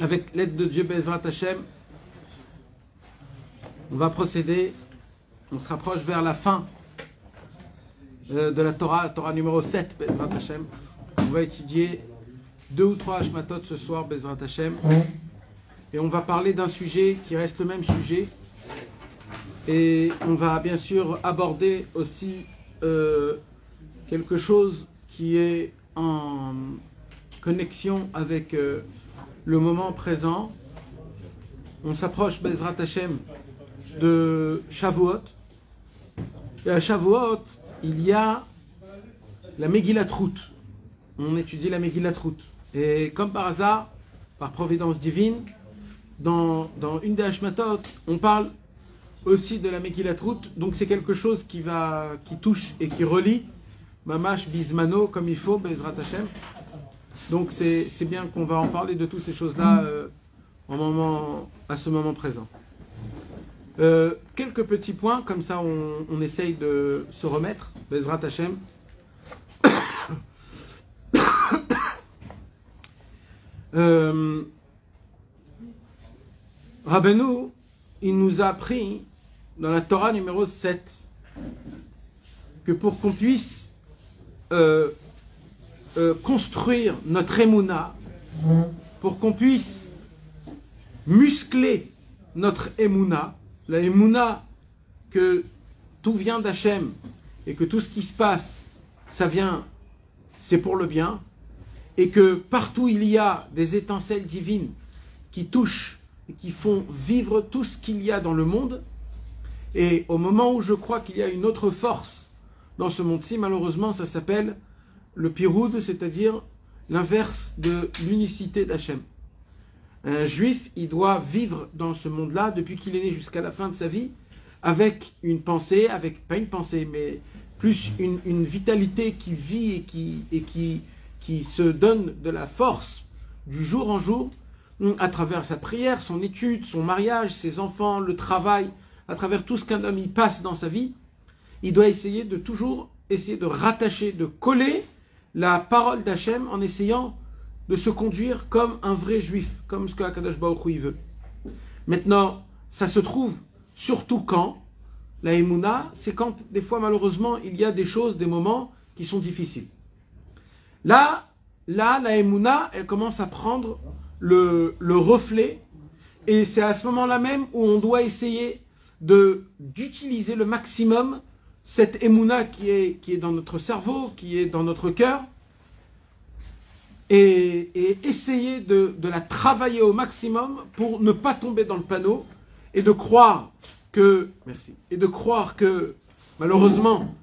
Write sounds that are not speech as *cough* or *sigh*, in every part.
Avec l'aide de Dieu Bezrat Hashem, on va procéder, on se rapproche vers la fin euh, de la Torah, la Torah numéro 7, Bezrat Hashem. On va étudier deux ou trois Hashmatot ce soir, Bezrat Hashem. Et on va parler d'un sujet qui reste le même sujet. Et on va bien sûr aborder aussi euh, quelque chose qui est en connexion avec euh, le moment présent. On s'approche, Bezrat Hashem, de Shavuot. Et à Shavuot, il y a la Megillat Ruth. On étudie la Megillat Ruth. Et comme par hasard, par providence divine, dans, une des Hashmatot, on parle aussi de la Megillat Ruth. Donc c'est quelque chose qui, va, qui touche et qui relie Mamash Bismano comme il faut, Bezrat Hashem. Donc c'est bien qu'on va en parler de toutes ces choses-là euh, à ce moment présent. Euh, quelques petits points, comme ça on, on essaye de se remettre, Bezrat Hashem. *coughs* euh, il nous a appris dans la Torah numéro 7 que pour qu'on puisse euh, euh, construire notre émouna, pour qu'on puisse muscler notre émouna, la émouna que tout vient d'Hachem et que tout ce qui se passe, ça vient, c'est pour le bien, et que partout il y a des étincelles divines qui touchent et qui font vivre tout ce qu'il y a dans le monde, et au moment où je crois qu'il y a une autre force dans ce monde-ci, malheureusement, ça s'appelle le piroud, c'est-à-dire l'inverse de l'unicité d'Hachem. Un juif, il doit vivre dans ce monde-là depuis qu'il est né jusqu'à la fin de sa vie, avec une pensée, avec pas une pensée, mais plus une, vitalité qui vit et qui, qui se donne de la force du jour en jour, à travers sa prière, son étude, son mariage, ses enfants, le travail, à travers tout ce qu'un homme y passe dans sa vie, il doit essayer de toujours essayer de rattacher, de coller la parole d'Hachem en essayant de se conduire comme un vrai juif, comme ce que Akadosh Baruch veut. Maintenant, ça se trouve surtout quand la Emouna, c'est quand des fois malheureusement il y a des choses, des moments qui sont difficiles. Là, là, la Emouna, elle commence à prendre le, le reflet et c'est à ce moment-là même où on doit essayer d'utiliser le maximum cette émouna qui est, qui est dans notre cerveau, qui est dans notre cœur, et, essayer de, de, la travailler au maximum pour ne pas tomber dans le panneau et de croire que, merci, et de croire que, malheureusement,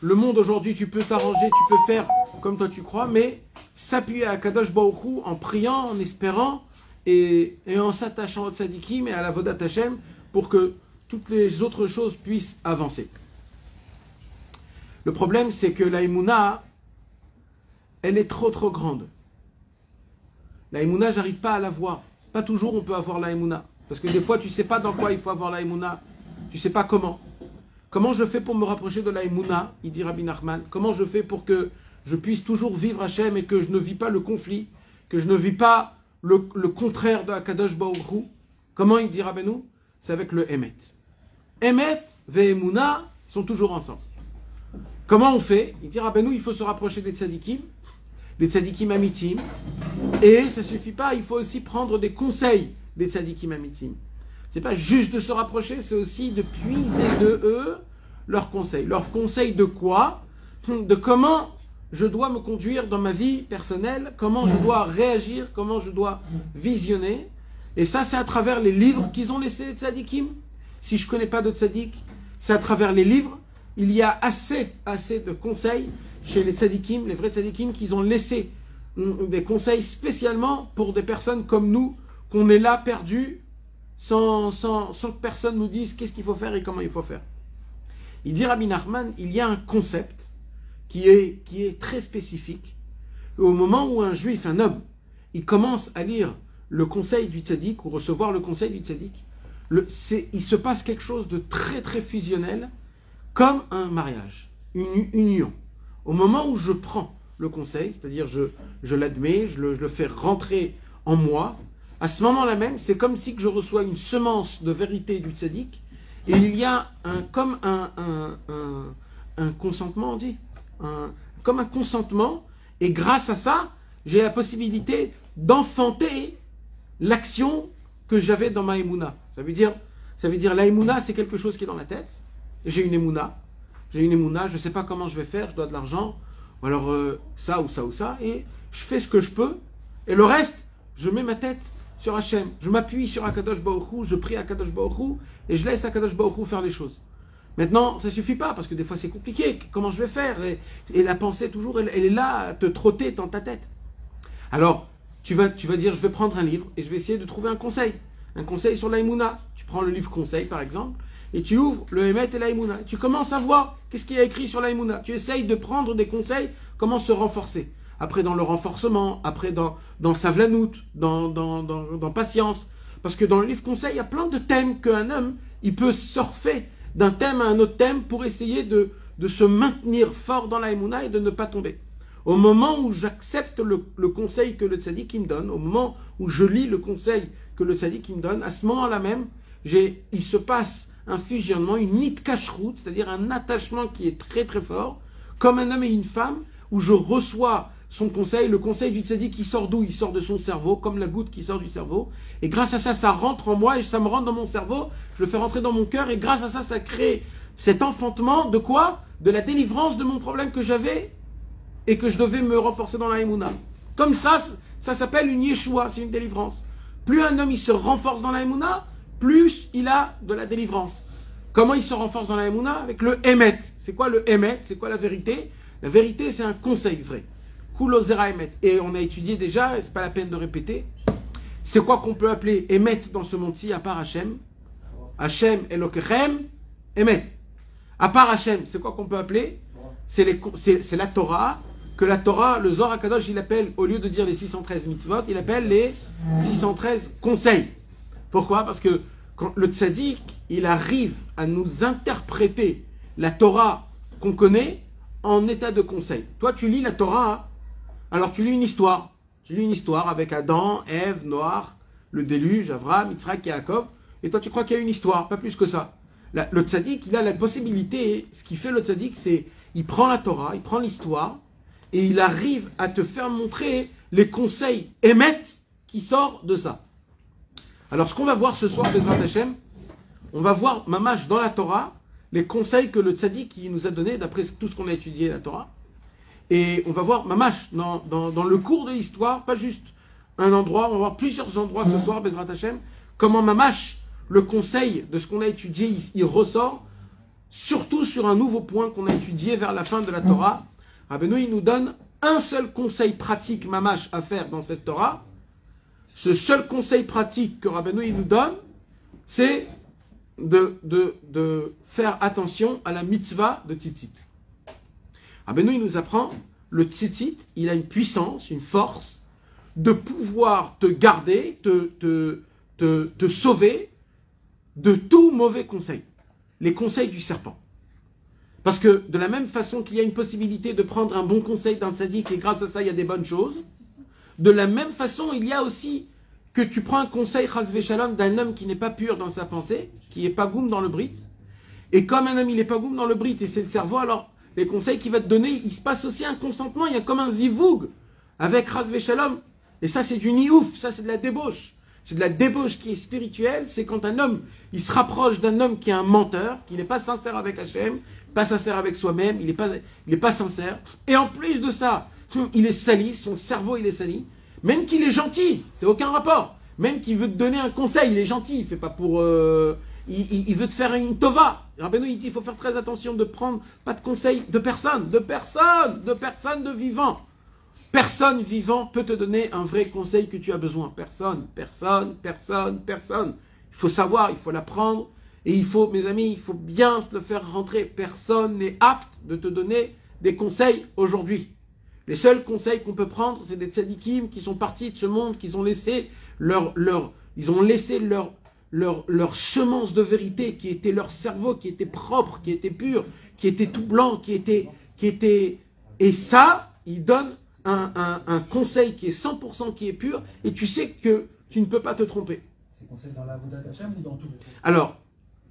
le monde aujourd'hui, tu peux t'arranger, tu peux faire comme toi tu crois, mais s'appuyer à Kadosh Baruch en priant, en espérant, et, et en s'attachant au tzadikim et à la Vodat Hashem pour que toutes les autres choses puissent avancer. Le problème, c'est que la Emouna, elle est trop trop grande. La Emouna, j'arrive pas à la voir. Pas toujours on peut avoir la Emouna. Parce que des fois, tu sais pas dans quoi il faut avoir la Emouna. Tu sais pas comment. Comment je fais pour me rapprocher de la Il dit Rabbi Nachman. Comment je fais pour que je puisse toujours vivre Hachem et que je ne vis pas le conflit, que je ne vis pas le, contraire de Akadosh Baruch Comment il dit Rabbeinu? C'est avec le Emet. Emet et Emouna sont toujours ensemble. Comment on fait Il dit Rabbeinu, il faut se rapprocher des tzadikim, des tzadikim amitim, et ça suffit pas, il faut aussi prendre des conseils des tzadikim amitim. C'est pas juste de se rapprocher, c'est aussi de puiser de eux leurs conseils. Leurs conseils de quoi De comment je dois me conduire dans ma vie personnelle, comment je dois réagir, comment je dois visionner. Et ça, c'est à travers les livres qu'ils ont laissés les tzadikim. Si je connais pas de tzadik, c'est à travers les livres. Il y a assez, assez de conseils chez les tzadikim, les vrais tzadikim, qu'ils ont laissé des conseils spécialement pour des personnes comme nous, qu'on est là perdus, sans, sans, sans que personne nous dise qu'est-ce qu'il faut faire et comment il faut faire. Il dit Rabbi Nachman, il y a un concept qui est, qui est très spécifique. Au moment où un juif, un homme, il commence à lire le conseil du tzaddik ou recevoir le conseil du tzaddik, il se passe quelque chose de très très fusionnel, comme un mariage, une union. Au moment où je prends le conseil, c'est-à-dire je, je l'admets, je le, je le fais rentrer en moi, à ce moment-là même, c'est comme si je reçois une semence de vérité du tzaddik, et il y a un, comme un, un, un, consentement, on dit, comme un consentement, et grâce à ça, j'ai la possibilité d'enfanter l'action que j'avais dans ma émouna. Ça veut dire, ça veut dire la émouna, c'est quelque chose qui est dans la tête. J'ai une émouna, j'ai une je ne sais pas comment je vais faire, je dois de l'argent, ou alors euh, ça ou ça ou ça, et je fais ce que je peux, et le reste, je mets ma tête sur Hachem, je m'appuie sur Akadosh Hu, je prie Akadosh Hu, et je laisse Akadosh Hu faire les choses. Maintenant, ça suffit pas, parce que des fois c'est compliqué, comment je vais faire? Et, la pensée toujours, elle, elle est là à te trotter dans ta tête. Alors, tu vas, tu vas dire, je vais prendre un livre et je vais essayer de trouver un conseil. Un conseil sur l'aïmouna. Tu prends le livre conseil, par exemple, et tu ouvres le Hémet et l'aïmouna. Tu commences à voir qu'est-ce qu'il y a écrit sur l'aïmouna. Tu essayes de prendre des conseils, comment se renforcer. Après, dans le renforcement, après, dans, dans Savlanout, dans, dans, dans, dans Patience. Parce que dans le livre conseil, il y a plein de thèmes qu'un homme, il peut surfer d'un thème à un autre thème pour essayer de, de se maintenir fort dans l'aïmouna et de ne pas tomber. Au moment où j'accepte le, le, conseil que le tzaddik me donne, au moment où je lis le conseil que le tzaddik me donne, à ce moment-là même, il se passe un fusionnement, une nit cacheroute, c'est-à-dire un attachement qui est très très fort, comme un homme et une femme, où je reçois son conseil, le conseil du tzaddik qui sort d'où? Il sort de son cerveau, comme la goutte qui sort du cerveau. Et grâce à ça, ça rentre en moi et ça me rentre dans mon cerveau, je le fais rentrer dans mon cœur et grâce à ça, ça crée cet enfantement de quoi? De la délivrance de mon problème que j'avais et que je devais me renforcer dans la Emouna. Comme ça, ça s'appelle une Yeshua, c'est une délivrance. Plus un homme il se renforce dans la Emouna, plus il a de la délivrance. Comment il se renforce dans la Emouna Avec le Emet. C'est quoi le Emet C'est quoi la vérité La vérité, c'est un conseil vrai. Kulozera Emet. Et on a étudié déjà, c'est pas la peine de répéter. C'est quoi qu'on peut appeler Emet dans ce monde-ci, à part Hachem Hachem, Elokechem, Emet. À part Hachem, c'est quoi qu'on peut appeler C'est la Torah, que la Torah, le Zohar Akadosh, il appelle, au lieu de dire les 613 mitzvot, il appelle les 613 conseils. Pourquoi? Parce que le tzaddik, il arrive à nous interpréter la Torah qu'on connaît en état de conseil. Toi, tu lis la Torah, alors tu lis une histoire. Tu lis une histoire avec Adam, Ève, Noir, le déluge, Avram, Yitzhak et Jacob. Et toi, tu crois qu'il y a une histoire, pas plus que ça. le tzaddik, il a la possibilité, ce qui fait le tzaddik, c'est il prend la Torah, il prend l'histoire, et il arrive à te faire montrer les conseils émettent qui sortent de ça. Alors, ce qu'on va voir ce soir, Bezrat Hashem, on va voir, Mamash, dans la Torah, les conseils que le tzaddik nous a donnés, d'après tout ce qu'on a étudié la Torah. Et on va voir, Mamash, dans, dans, le cours de l'histoire, pas juste un endroit, on va voir plusieurs endroits ce soir, Bezrat Hashem, comment Mamash, le conseil de ce qu'on a étudié, il, ressort, surtout sur un nouveau point qu'on a étudié vers la fin de la Torah. Rabbeinu, il nous donne un seul conseil pratique, Mamash, à faire dans cette Torah, ce seul conseil pratique que Rabbeinu nous donne, c'est de, faire attention à la mitzvah de tzitzit. Rabbeinu nous apprend, le tzitzit, il a une puissance, une force de pouvoir te garder, te, te, sauver de tout mauvais conseil. Les conseils du serpent. Parce que de la même façon qu'il y a une possibilité de prendre un bon conseil d'un tzaddik et grâce à ça il y a des bonnes choses, de la même façon, il y a aussi que tu prends un conseil, shalom, d'un homme qui n'est pas pur dans sa pensée, qui n'est pas goum dans le brit. Et comme un homme, il n'est pas goum dans le brit et c'est le cerveau, alors les conseils qu'il va te donner, il se passe aussi un consentement, il y a comme un zivoug avec shalom. Et ça, c'est du niouf, ça, c'est de la débauche. C'est de la débauche qui est spirituelle, c'est quand un homme, il se rapproche d'un homme qui est un menteur, qui n'est pas sincère avec Hachem, pas sincère avec soi-même, il n'est pas, pas sincère. Et en plus de ça, il est sali, son cerveau il est sali. Même qu'il est gentil, c'est aucun rapport. Même qu'il veut te donner un conseil, il est gentil, il fait pas pour... Euh, il, veut te faire une tova. Rabbeinu, il dit, il faut faire très attention de prendre pas de conseil de personne, de personne, de personne de vivant. Personne vivant peut te donner un vrai conseil que tu as besoin. Personne, personne, personne, personne. Il faut savoir, il faut l'apprendre. Et il faut, mes amis, il faut bien se le faire rentrer. Personne n'est apte de te donner des conseils aujourd'hui. Les seuls conseils qu'on peut prendre, c'est des tzadikim qui sont partis de ce monde, qui ont laissé leur, leur, ils ont laissé leur, leur, leur semence de vérité, qui était leur cerveau, qui était propre, qui était pur, qui était tout blanc, qui était, qui était, et ça, il donne un, un- un conseil qui est 100% qui est pur, et tu sais que tu ne peux pas te tromper. C'est conseil dans la Bouddha d'Hachem ou dans tout Alors,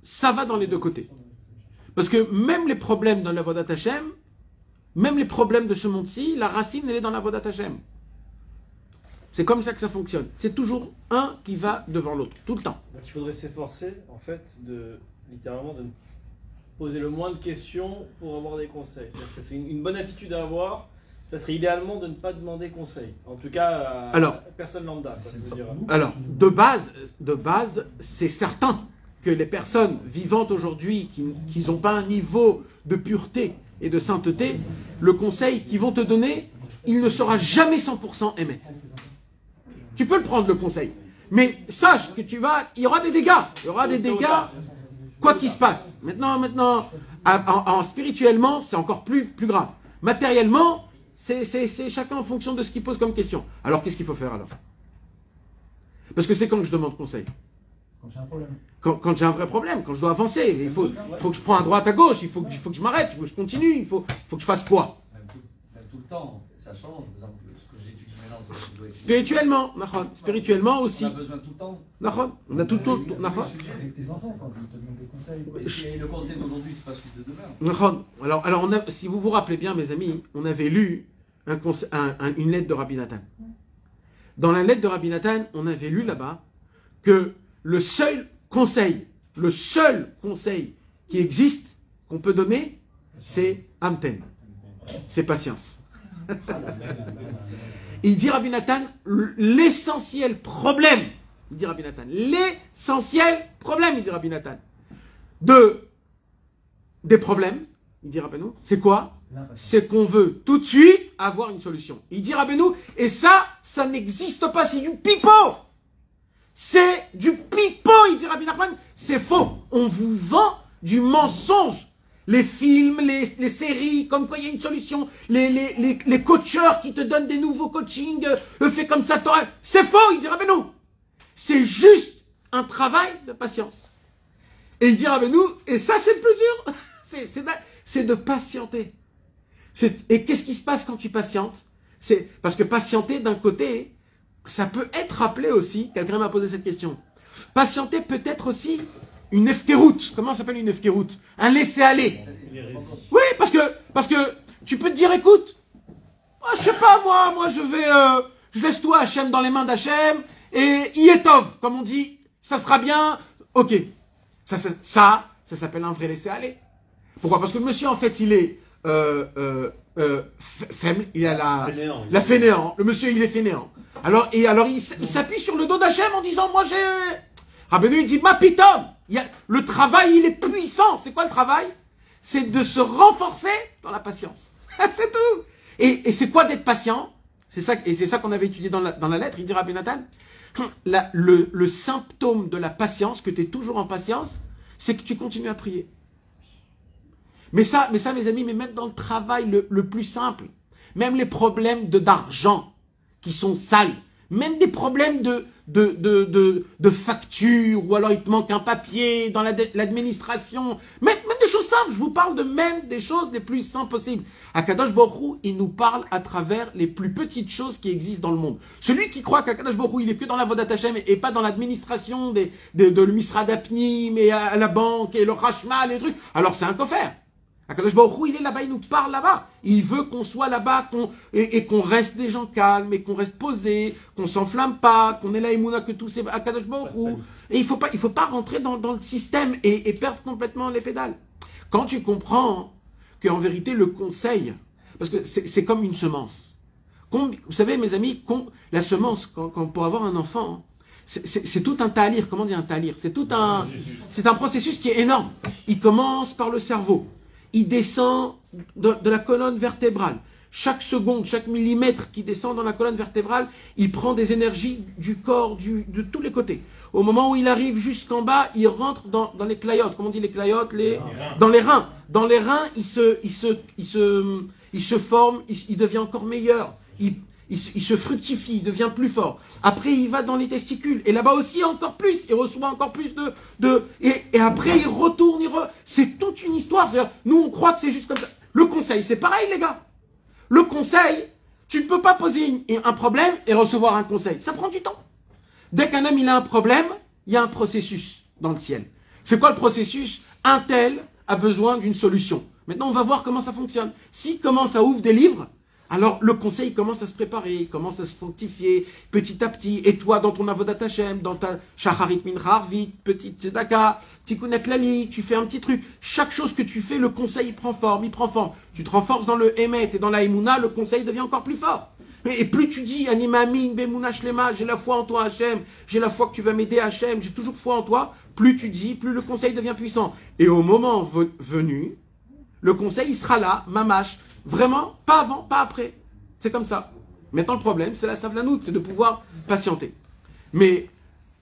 ça va dans les deux côtés. Parce que même les problèmes dans la Vodat Hashem, même les problèmes de ce monde-ci, la racine, elle est dans la Vodat Hashem. C'est comme ça que ça fonctionne. C'est toujours un qui va devant l'autre, tout le temps. Donc il faudrait s'efforcer, en fait, de littéralement de poser le moins de questions pour avoir des conseils. C'est une, une bonne attitude à avoir. Ça serait idéalement de ne pas demander conseil. En tout cas, à, Alors. personne lambda. quoi, je dire. Alors, de base, de base, c'est certain que les personnes vivantes aujourd'hui qui n'ont pas un niveau de pureté et de sainteté, le conseil qu'ils vont te donner, il ne sera jamais 100% émettre. Tu peux le prendre, le conseil. Mais sache que tu vas, il y aura des dégâts. Il y aura des dégâts, quoi qu'il se passe. Maintenant, maintenant, en, en spirituellement, c'est encore plus, plus grave. Matériellement, c'est chacun en fonction de ce qu'il pose comme question. Alors, qu'est-ce qu'il faut faire alors? Parce que c'est quand que je demande conseil? Quand j'ai un problème. Quand, j'ai un vrai problème, quand je dois avancer, il faut, il faut que je prends à droite, à gauche, il faut, que- il faut que je m'arrête, il faut que je continue, il faut, il faut que je fasse quoi? Même tout, même tout le temps, ça change. Par exemple, ce que j'étudie maintenant, c'est ce que je dois étudier. Spirituellement, Nahon. Spirituellement aussi. On a besoin tout le temps. Nahon. On a tout le temps. Nahon. Avec tes enfants, quand ils te demandent des conseils. Et le conseil d'aujourd'hui, c'est pas celui de demain. Nahon. Alors, alors on a- si vous vous rappelez bien, mes amis, on avait lu un conse- un- un- une lettre de Rabbi Nathan. Dans la lettre de Rabbi Nathan, on avait lu là-bas que le seul conseil, le seul conseil qui existe, qu'on peut donner, c'est Amten. C'est patience. *laughs* Il dit Rabbi Nathan, l'essentiel problème, il dit Rabbi Nathan, l'essentiel problème, il dit Rabbi Nathan, de, des problèmes, il dit Rabbeinu, c'est quoi? C'est qu'on veut tout de suite avoir une solution. Il dit Rabbeinu, et ça, ça n'existe pas, c'est du pipeau C'est du pipeau, il dit Rabbi Nachman, c'est faux. On vous vend du mensonge. Les films, les, les séries, comme quoi il y a une solution, les, les, les, les coacheurs qui te donnent des nouveaux coachings, euh, fais comme ça, t'auras... C'est faux, il dit Rabbeinu. C'est juste un travail de patience. Et il dit Rabbeinu, et ça c'est le plus dur, *laughs* c'est, de, de patienter. Et qu'est-ce qui se passe quand tu patientes? C'est parce que patienter d'un côté, ça peut être appelé aussi. Quelqu'un m'a posé cette question. Patienter peut être aussi une efkeroute. Comment ça s'appelle une efkeroute Un laisser aller. Oui, parce que parce que tu peux te dire, écoute, moi, je sais pas moi, moi je vais, euh, je laisse toi Hachem dans les mains d'Hachem et Yetov, comme on dit, ça sera bien. Ok, ça, ça, ça, ça s'appelle un vrai laisser aller. Pourquoi? Parce que le monsieur en fait il est euh, euh, euh, faible, il a la Fainéant. la fainéant. Le monsieur il est fainéant. Alors et alors il, s'appuie sur le dos d'Hachem en disant moi j'ai. Rabbeinu il dit ma pitom. Il y a, le travail il est puissant. C'est quoi le travail? C'est de se renforcer dans la patience. *laughs* c'est tout. Et, et c'est quoi d'être patient? C'est ça et c'est ça qu'on avait étudié dans la, dans la lettre. Il dit Rabbi Nathan, *clears throat* le, le symptôme de la patience, que tu es toujours en patience, c'est que tu continues à prier. Mais ça, mais ça, mes amis, mais même dans le travail le, le plus simple, même les problèmes de d'argent qui sont sales, même des problèmes de de de de, de facture ou alors il te manque un papier dans la- l'administration, même même des choses simples. Je vous parle de même des choses les plus simples possibles. Akadosh Hu, il nous parle à travers les plus petites choses qui existent dans le monde. Celui qui croit qu'Akadosh Hu, il est que dans la Vodat Hashem et pas dans l'administration des de, de, le et à, la banque et le Rachmal et les trucs, alors c'est un coffre. Akadosh Baruch il est là-bas, il nous parle là-bas. Il veut qu'on soit là-bas qu'on, et, et qu'on reste des gens calmes, et qu'on reste posés, qu'on s'enflamme pas, qu'on ait la émouna que tous ces Akadosh Baruch. Et il faut pas, il faut pas rentrer dans, dans le système et, et perdre complètement les pédales. Quand tu comprends qu'en vérité le conseil, parce que c'est c'est comme une semence. Vous savez, mes amis, la semence, quand, quand- pour avoir un enfant, c'est- c'est c'est tout un talir. Comment dire un talir? C'est tout un, c'est un processus qui est énorme. Il commence par le cerveau. Il descend de, de la colonne vertébrale. Chaque seconde, chaque millimètre qui descend dans la colonne vertébrale, il prend des énergies du corps, du, de tous les côtés. Au moment où il arrive jusqu'en bas, il rentre dans, dans les clayotes. Comment on dit les clayotes les... Dans les reins. Dans les reins, il se, il se, il se, il se forme, il, il devient encore meilleur. Il, il, se- fructifie, il devient plus fort. Après, il va dans les testicules. Et là-bas aussi, encore plus. Il reçoit encore plus de... de et, après, il retourne. Il re... C'est toute une histoire. Nous, on croit que c'est juste comme ça. Le conseil, c'est pareil, les gars. Le conseil, tu ne peux pas poser un problème et recevoir un conseil. Ça prend du temps. Dès qu'un homme il a un problème, il y a un processus dans le ciel. C'est quoi le processus? Un tel a besoin d'une solution. Maintenant, on va voir comment ça fonctionne. S'il commence à ouvrir des livres, alors le conseil commence à se préparer, commence à se fructifier petit à petit? Et toi, dans ton avodat Hashem, dans ta shacharit mincha arvit, petite tzedaka, tikkunet lali, tu fais un petit truc. Chaque chose que tu fais, le conseil il prend forme, il prend forme. Tu te renforces dans le Emet et dans la Emouna, le conseil devient encore plus fort. Et plus tu dis, Anima Amin, Bemouna Shlema, j'ai la foi en toi Hachem, j'ai la foi que tu vas m'aider Hachem, j'ai toujours foi en toi, plus tu dis, plus le conseil devient puissant. Et au moment ve- venu, le conseil il sera là, mamache, vraiment, pas avant, pas après. C'est comme ça. Maintenant le problème, c'est la savlanoute, c'est de pouvoir patienter. Mais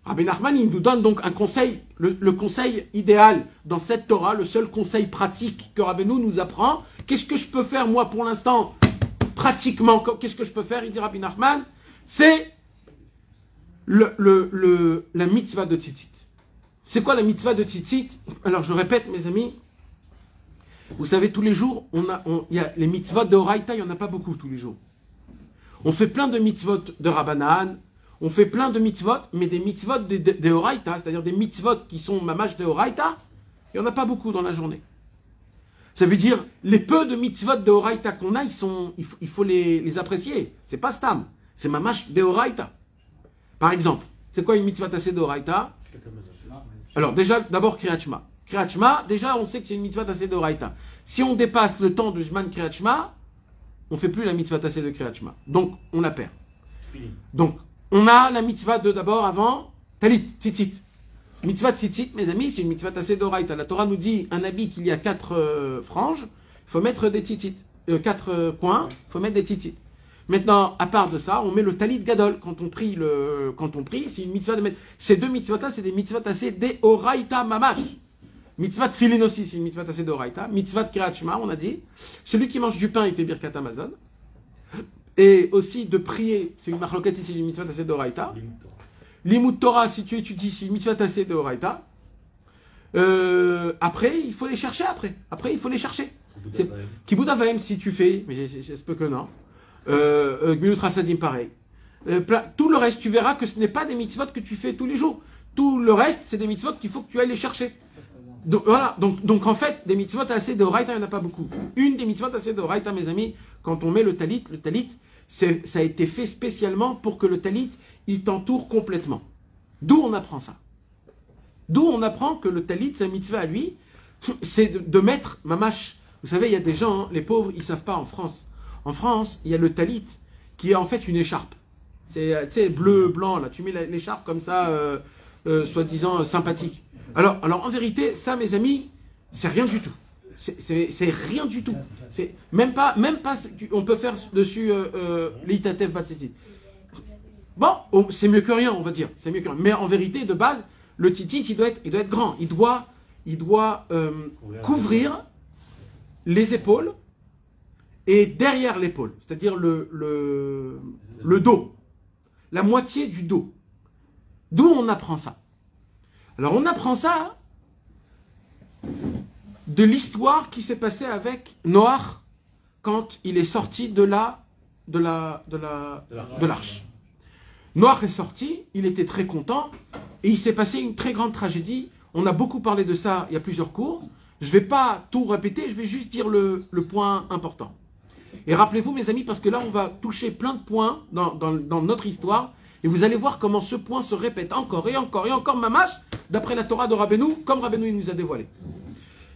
Rabbi Nachman, il nous donne donc un conseil, le, conseil idéal dans cette Torah, le seul conseil pratique que Rabbeinu nous apprend. Qu'est-ce que je peux faire moi pour l'instant pratiquement? Qu'est-ce que je peux faire? Il dit Rabbi Nachman, c'est le- la mitzvah de tzitzit. C'est quoi la mitzvah de tzitzit? Alors je répète mes amis, vous savez tous les jours, on a, on- il y a les mitzvot de Horaïta, il n'y en a pas beaucoup tous les jours. On fait plein de mitzvot de Rabbanan, on fait plein de mitzvot, mais des mitzvot de, de, de Horaïta, c'est-à-dire des mitzvot qui sont mamash de Horaïta, il n'y en a pas beaucoup dans la journée. Ça veut dire, les peu de mitzvot de Horaïta qu'on a, ils sont, il faut, il faut les, les apprécier. C'est pas stam, c'est mamash de Horaïta. Par exemple, c'est quoi une mitzvah tassée de Horaïta? Alors déjà, d'abord Kriyat Shema, déjà on sait que c'est une mitzvah tassée de Horaïta. Si on dépasse le temps de Zman Kriyat Shema, on fait plus la mitzvah tassée de Kriyat Shema. Donc on la perd. Donc on a la mitzvah de d'abord avant Talit, Tzitzit. Mitzvah Tzitzit, mes amis, c'est une mitzvah tassée d'Oraïta. La Torah nous dit un habit qu'il y a quatre euh, franges, il faut mettre des tzitzit. Euh, quatre euh, points, il faut mettre des tzitzit. Maintenant, à part de ça, on met le talit gadol quand on prie le, quand on prie, c'est une mitzvah de mettre. Ces deux mitzvahs-là, c'est des mitzvahs tassés d'Oraïta mamash. Mitzvah filin aussi, c'est une mitzvah tassée d'Oraïta. Mitzvah Shema, on a dit. Celui qui mange du pain, il fait birkat Amazon. Et aussi de prier, c'est une marloquette ici, une mitzvah tassée d'Oraïta. Limut Torah, si tu étudies, c'est une mitzvah tassée de Horaïta. Euh, après, il faut les chercher après. Après, il faut les chercher. Kibbutz Avaim, si tu fais, mais j'espère que non. Euh, euh, Gmilut Rasadim, pareil. Euh, tout le reste, tu verras que ce n'est pas des mitzvot que tu fais tous les jours. Tout le reste, c'est des mitzvot qu'il faut que tu ailles les chercher. Donc, voilà, donc, en fait, des mitzvot assez de il n'y en a pas beaucoup. Une des mitzvot assez de mes amis, quand on met le talit, le talit, ça a été fait spécialement pour que le talit, il t'entoure complètement. D'où on apprend ça? D'où on apprend que le talit, sa mitzvah à lui, c'est de, de mettre mamash. Vous savez, il y a des gens, hein, les pauvres, ils savent pas en France. En France, il y a le talit qui est en fait une écharpe. C'est, euh, bleu, blanc, là. Tu mets l'écharpe comme ça, euh, euh, soi-disant sympathique. Alors, alors, en vérité, ça, mes amis, c'est rien du tout. C'est- rien du tout. C'est même pas, même pas. On peut faire dessus euh, euh, l'itatev batiti. Bon, on- c'est mieux que rien, on va dire. C'est mieux que rien. Mais en vérité, de base, le titit, il doit être, il doit être grand. Il doit, il doit euh, couvrir les épaules et derrière l'épaule, c'est-à-dire le, le, le dos, la moitié du dos. D'où on apprend ça? Alors on apprend ça de l'histoire qui s'est passée avec Noach quand il est sorti de la de la de la de l'arche. Noach est sorti, il était très content et il s'est passé une très grande tragédie. On a beaucoup parlé de ça, il y a plusieurs cours. Je ne vais pas tout répéter, je vais juste dire le, le point important. Et rappelez-vous, mes amis, parce que là, on va toucher plein de points dans, dans- dans notre histoire, et vous allez voir comment ce point se répète encore et encore et encore, mamash, d'après la Torah de Rabbeinu, comme Rabbeinu nous a dévoilé.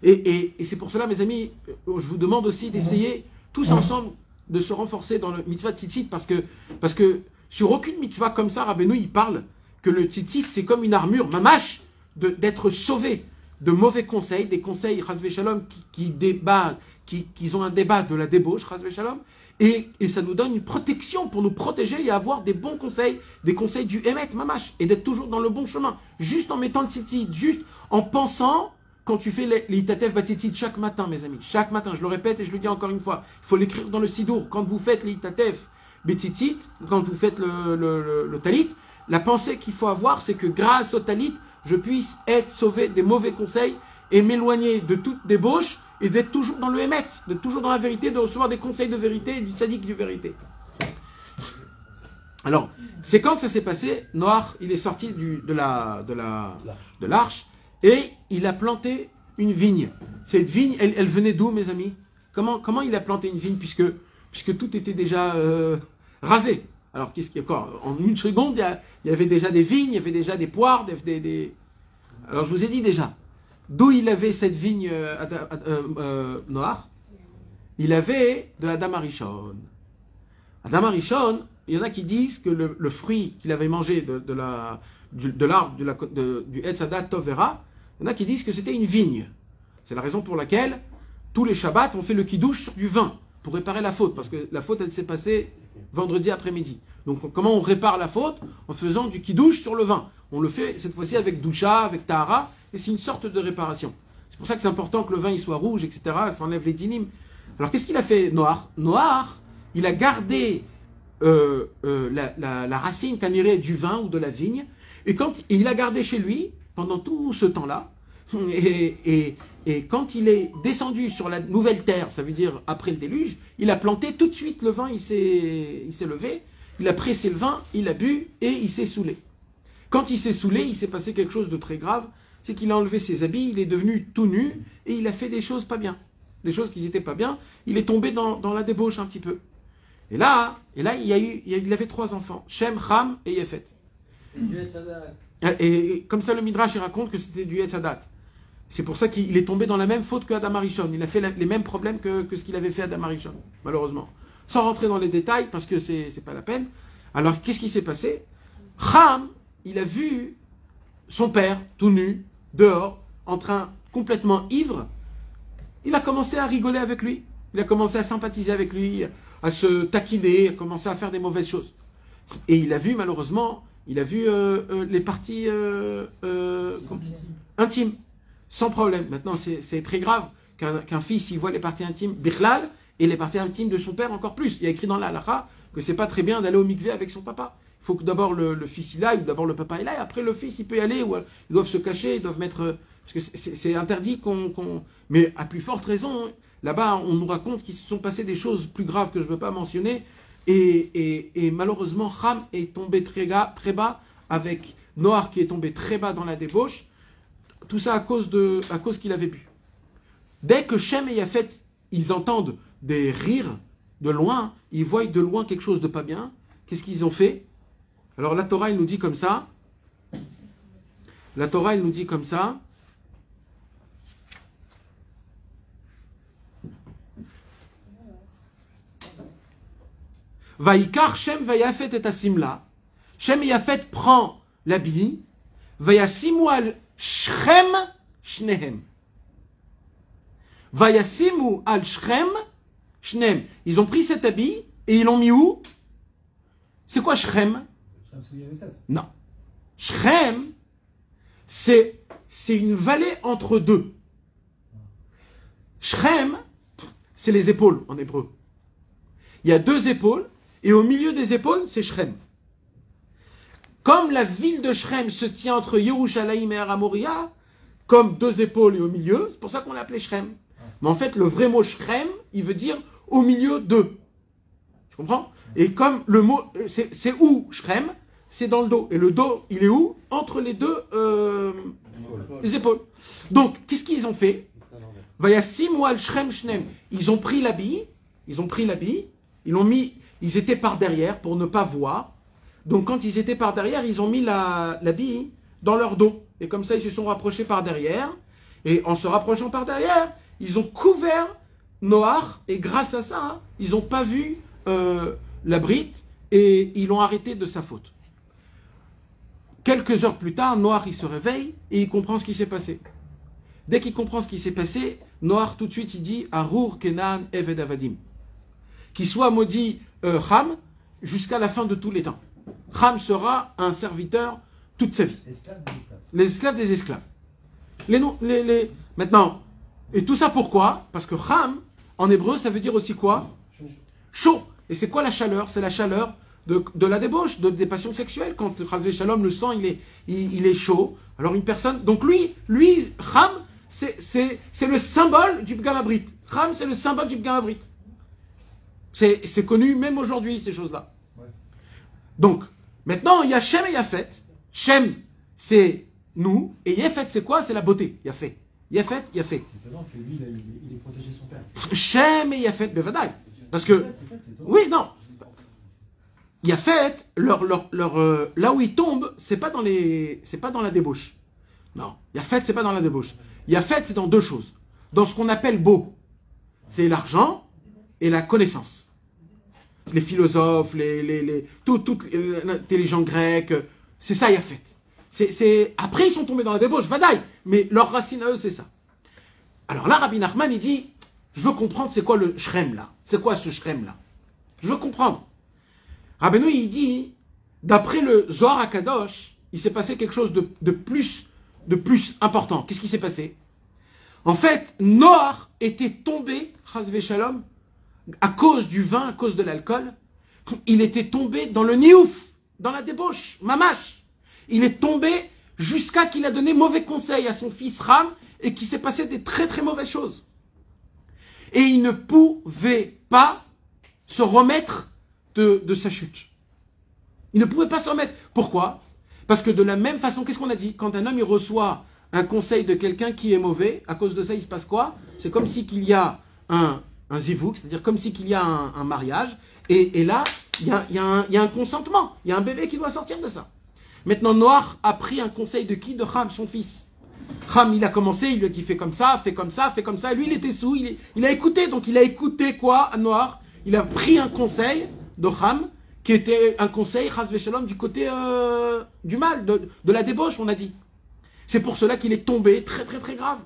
Et, et- et c'est pour cela, mes amis, euh, je vous demande aussi d'essayer tous ensemble de se renforcer dans le mitzvah tzitzit, parce que, parce que sur aucune mitzvah comme ça, Rabbeinu, il parle que le tzitzit, c'est comme une armure, mamash, d'être sauvé de mauvais conseils, des conseils, Chazvé Shalom, qui, qui débattent, qui, qui ont un débat de la débauche, Chazvé Shalom, et, et ça nous donne une protection pour nous protéger et avoir des bons conseils, des conseils du Emet, Mamash, et d'être toujours dans le bon chemin, juste en mettant le tzitzit, juste en pensant quand tu fais les, les Itatev Batitit chaque matin, mes amis, chaque matin, je le répète et je le dis encore une fois, il faut l'écrire dans le Sidour. Quand vous faites les Itatev Batitit, quand vous faites le, le, le- le Talit, la pensée qu'il faut avoir, c'est que grâce au Talit, je puisse être sauvé des mauvais conseils et m'éloigner de toute débauche et d'être toujours dans le émet, d'être toujours dans la vérité, de recevoir des conseils de vérité, du sadique de vérité. Alors, c'est quand que ça s'est passé? Noir, il est sorti du, de la de la de l'arche et il a planté une vigne. Cette vigne, elle, elle venait d'où, mes amis? Comment comment il a planté une vigne puisque puisque tout était déjà euh, rasé? Alors qu'est-ce qu'il y a encore? En une seconde, il y, a- il y avait déjà des vignes, il y avait déjà des poires, des, des- des- Alors je vous ai dit déjà d'où il avait cette vigne euh, euh, euh, Noir Il avait de Adam Arishon. Adam Arishon, il y en a qui disent que le, fruit qu'il avait mangé de, de de l'arbre de la- de- du Etzadat Tovera, il y en a qui disent que c'était une vigne. C'est la raison pour laquelle tous les Shabbats on fait le kidouche sur du vin pour réparer la faute, parce que la faute elle s'est passée vendredi après-midi. Donc comment on répare la faute? En faisant du kidouche sur le vin. On le fait cette fois-ci avec doucha, avec tahara, et c'est une sorte de réparation. C'est pour ça que c'est important que le vin soit rouge, etc. Ça enlève les dynimes. Alors qu'est-ce qu'il a fait Noir? Noir, il a gardé euh, euh, la, la- la racine irait du vin ou de la vigne, et quand il a gardé chez lui pendant tout ce temps-là, *laughs* et, et- quand il est descendu sur la nouvelle terre, ça veut dire après le déluge, il a planté tout de suite le vin, il s'est levé, il a pressé le vin, il a bu et il s'est saoulé. Quand il s'est saoulé, il s'est passé quelque chose de très grave, c'est qu'il a enlevé ses habits, il est devenu tout nu et il a fait des choses pas bien, des choses qui n'étaient pas bien. Il est tombé dans, dans la débauche un petit peu. Et là, et là, il y a eu, il avait trois enfants, Shem, Ham et Yefet. Et, et comme ça, le Midrash il raconte que c'était du Etzadat. C'est pour ça qu'il est tombé dans la même faute que Adam Arishon. Il a fait la- les mêmes problèmes que, que ce qu'il avait fait Adam Arishon, malheureusement. Sans rentrer dans les détails, parce que c'est c'est pas la peine. Alors, qu'est-ce qui s'est passé? Ham, il a vu son père, tout nu, dehors, en train complètement ivre. Il a commencé à rigoler avec lui. Il a commencé à sympathiser avec lui, à se taquiner, à commencer à faire des mauvaises choses. Et il a vu, malheureusement, il a vu euh, euh, les parties euh, intimes, sans problème. Maintenant, c'est très grave qu'un fils, il voit les parties intimes, Bichlal, et les parties intimes de son père encore plus. Il y a écrit dans la halakha que c'est pas très bien d'aller au mikvé avec son papa. Faut que d'abord le, fils il aille, ou d'abord le papa il aille, après le fils il peut y aller, ou euh, ils doivent se cacher, ils doivent mettre... euh, Parce que c'est- interdit qu'on... Mais à plus forte raison, là-bas on nous raconte qu'il se sont passées des choses plus graves que je ne veux pas mentionner, et, malheureusement Ham est tombé très, ga- très bas, avec Noir qui est tombé très bas dans la débauche, tout ça à cause, cause qu'il avait bu. Dès que Shem et Yafet, ils entendent des rires de loin, ils voient de loin quelque chose de pas bien, qu'est-ce qu'ils ont fait? Alors la Torah, elle nous dit comme ça. La Torah, elle nous dit comme ça. Vaïkar Shem Vayafet et Asimla. Shem et Yafet prend l'habit. Vayasimu al Shrem Shnehem. Vayasimu al Shrem Shnehem. Ils ont pris cet habit et ils l'ont mis où? C'est quoi Shrem? Non. Shrem, c'est, c'est une vallée entre deux. Shrem, c'est les épaules en hébreu. Il y a deux épaules, et au milieu des épaules, c'est Shrem. Comme la ville de Shrem se tient entre Yerushalayim et Aramoria, comme deux épaules et au milieu, c'est pour ça qu'on l'appelait Shrem. Mais en fait, le vrai mot Shrem, il veut dire au milieu d'eux. Tu comprends? Et comme le mot, c'est où Shrem C'est dans le dos. Et le dos, il est où Entre les deux euh, les épaules. Donc, qu'est-ce qu'ils ont fait Shnem. Ils ont pris l'habit, ils ont pris l'habit, ils l'ont mis, ils étaient par derrière pour ne pas voir. Donc, quand ils étaient par derrière, ils ont mis la- l'habit dans leur dos. Et comme ça, ils se sont rapprochés par derrière. Et en se rapprochant par derrière, ils ont couvert Noir. Et grâce à ça, ils n'ont pas vu euh, la brite et ils l'ont arrêté de sa faute. Quelques heures plus tard, Noir, il se réveille et il comprend ce qui s'est passé. Dès qu'il comprend ce qui s'est passé, Noir, tout de suite, il dit Arur Kenan Eved Avadim. Qu'il soit maudit euh, Ham jusqu'à la fin de tous les temps. Ham sera un serviteur toute sa vie. Esclave des esclaves. Les esclaves des esclaves. Les noms, les, les... Maintenant, et tout ça pourquoi? Parce que Ham, en hébreu, ça veut dire aussi quoi? Chaud. Et c'est quoi la chaleur? C'est la chaleur de, de la débauche, de, des passions sexuelles. Quand Chazvé Shalom, le sang, il est, il, il est chaud. Alors une personne... Donc lui, lui, Ham, c'est, le symbole du Bgamabrit. Ram, c'est le symbole du Bgamabrit. C'est, connu même aujourd'hui, ces choses-là. Ouais. Donc, maintenant, il y a Shem et Yafet. Shem, c'est nous. Et Yafet, c'est quoi? C'est la beauté. Yafet. Yafet, Yafet. C'est étonnant que lui, il, a- il est- protégé son père. Shem et Yafet, Bevadaï. Parce que, En fait, c'est étonnant. oui, non. Yafet, leur, leur, leur, euh, là où ils tombent, c'est pas dans les, c'est pas dans la débauche. Non. Yafet, c'est pas dans la débauche. Yafet, c'est dans deux choses. Dans ce qu'on appelle beau. C'est l'argent et la connaissance. Les philosophes, les, les, les, tout, tout, euh, l'intelligent grec, euh, c'est ça Yafet. C'est, c'est, après, ils sont tombés dans la débauche, Vadaï. Mais leur racine à eux, c'est ça. Alors là, Rabbi Nachman, il dit, je veux comprendre c'est quoi le shrem là. C'est quoi ce shrem là? Je veux comprendre. Rabbeinu, il dit, d'après le Zohar Akadosh, il s'est passé quelque chose de, plus, de plus important. Qu'est-ce qui s'est passé? En fait, Noach était tombé, Chazvé Shalom, à cause du vin, à cause de l'alcool. Il était tombé dans le niouf, dans la débauche, mamache. Il est tombé jusqu'à qu'il a donné mauvais conseil à son fils Ram et qu'il s'est passé des très très mauvaises choses. Et il ne pouvait pas se remettre de, sa chute. Il ne pouvait pas se remettre. Pourquoi? Parce que de la même façon, qu'est-ce qu'on a dit? Quand un homme il reçoit un conseil de quelqu'un qui est mauvais, à cause de ça, il se passe quoi? C'est comme si qu'il y a un, un zivouk, c'est-à-dire comme si qu'il y a un, mariage, et, là, il y, a, il, y a un, il y a un consentement, il y a un bébé qui doit sortir de ça. Maintenant, Noir a pris un conseil de qui? De Ham, son fils. Ham, il a commencé, il lui a dit fais comme ça, fais comme ça, fais comme ça. Lui, il était sous, il, il a écouté. Donc, il a écouté quoi Noir Il a pris un conseil de Ham, qui était un conseil, Shalom, du côté euh, du mal, de, de la débauche, on a dit. C'est pour cela qu'il est tombé très, très, très grave.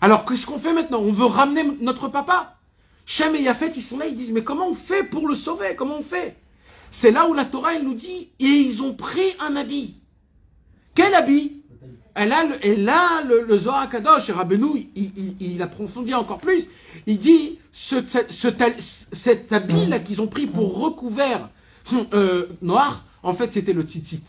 Alors, qu'est-ce qu'on fait maintenant? On veut ramener notre papa. Shem et Yafet, ils sont là, ils disent mais comment on fait pour le sauver? Comment on fait? C'est là où la Torah, elle nous dit et ils ont pris un habit. Quel habit? Elle a, le, elle a le, le Zohar Kadosh, et Rabbeinu, il, il, approfondit encore plus. Il dit, ce, ce, ce cet habit-là qu'ils ont pris pour recouvert euh, noir, en fait, c'était le tzitzit.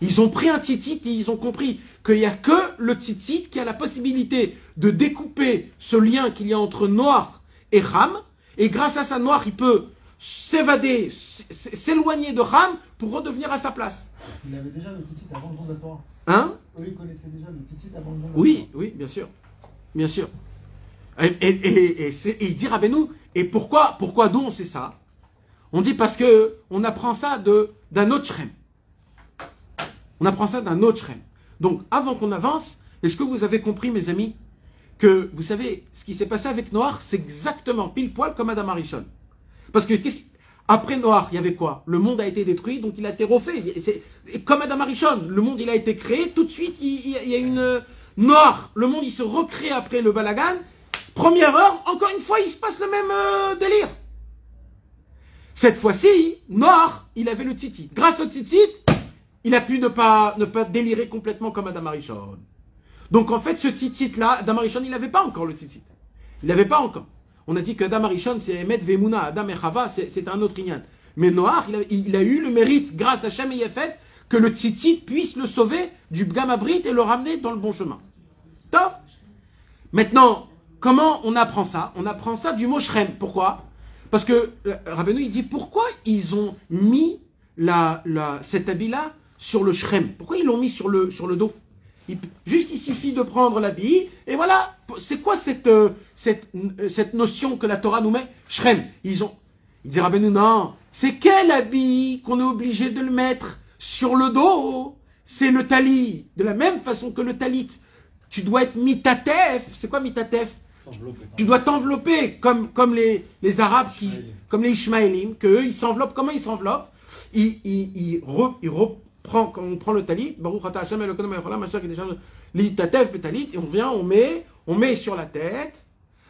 Ils ont pris un tzitzit et ils ont compris qu'il n'y a que le tzitzit qui a la possibilité de découper ce lien qu'il y a entre noir et Ram. Et grâce à ça, noir, il peut s'évader, s'éloigner de Ram pour redevenir à sa place. Il avait déjà le titit avant le don de la Torah. Hein Eux, ils connaissaient déjà le titit avant le Oui, oui, bien sûr. Bien sûr. Et, et, et, et c'est- et il dit Rabbeinu, et pourquoi, pourquoi on sait ça? On dit parce que on apprend ça d'un autre shrem. On apprend ça d'un autre shrem. Donc, avant qu'on avance, est-ce que vous avez compris, mes amis, que vous savez, ce qui s'est passé avec Noir, c'est exactement pile poil comme Adam Arishon? Parce que qu'est-ce- après Noir, il y avait quoi? Le monde a été détruit, donc il a été refait. Comme Adam Arishon, le monde il a été créé, tout de suite il, y a une euh, Noir. Le monde il se recrée après le balagan. Première heure, encore une fois, il se passe le même euh, délire. Cette fois-ci, Noir, il avait le tzitzit. Grâce au tzitzit, il a pu ne pas, délirer complètement comme Adam Arishon. Donc en fait, ce tzitzit-là, Adam Arishon, il n'avait pas encore le tzitzit. Il n'avait pas encore. On a dit que Adam Arishon, c'est Emet Vemuna, Adam et c'est un autre ignan. Mais Noach, il a, eu le mérite, grâce à Shem et que le tzitzit puisse le sauver du Bgamabrit et le ramener dans le bon chemin. Top Maintenant, comment on apprend ça? On apprend ça du mot Shrem. Pourquoi? Parce que euh, Rabbeinu, il dit pourquoi ils ont mis la, la, cet habit-là sur le Shrem? Pourquoi ils l'ont mis sur le dos? Il- Juste, il suffit de prendre l'habit, et voilà. C'est quoi cette, euh, cette, euh, cette notion que la Torah nous met? Shrem. Ils ont. Il dit Rabbeinu, non. C'est quel habit qu'on est obligé de le mettre sur le dos? C'est le talit. De la même façon que le talit. Tu dois être mitatef. C'est quoi mitatef? Tu dois t'envelopper comme, comme les, les Arabes, qui, comme les Ishmaélim, qu'eux, ils s'enveloppent. Comment ils s'enveloppent? Ils, ils, ils, re- ils quand on prend le talit, et on vient, on met, on met sur la tête,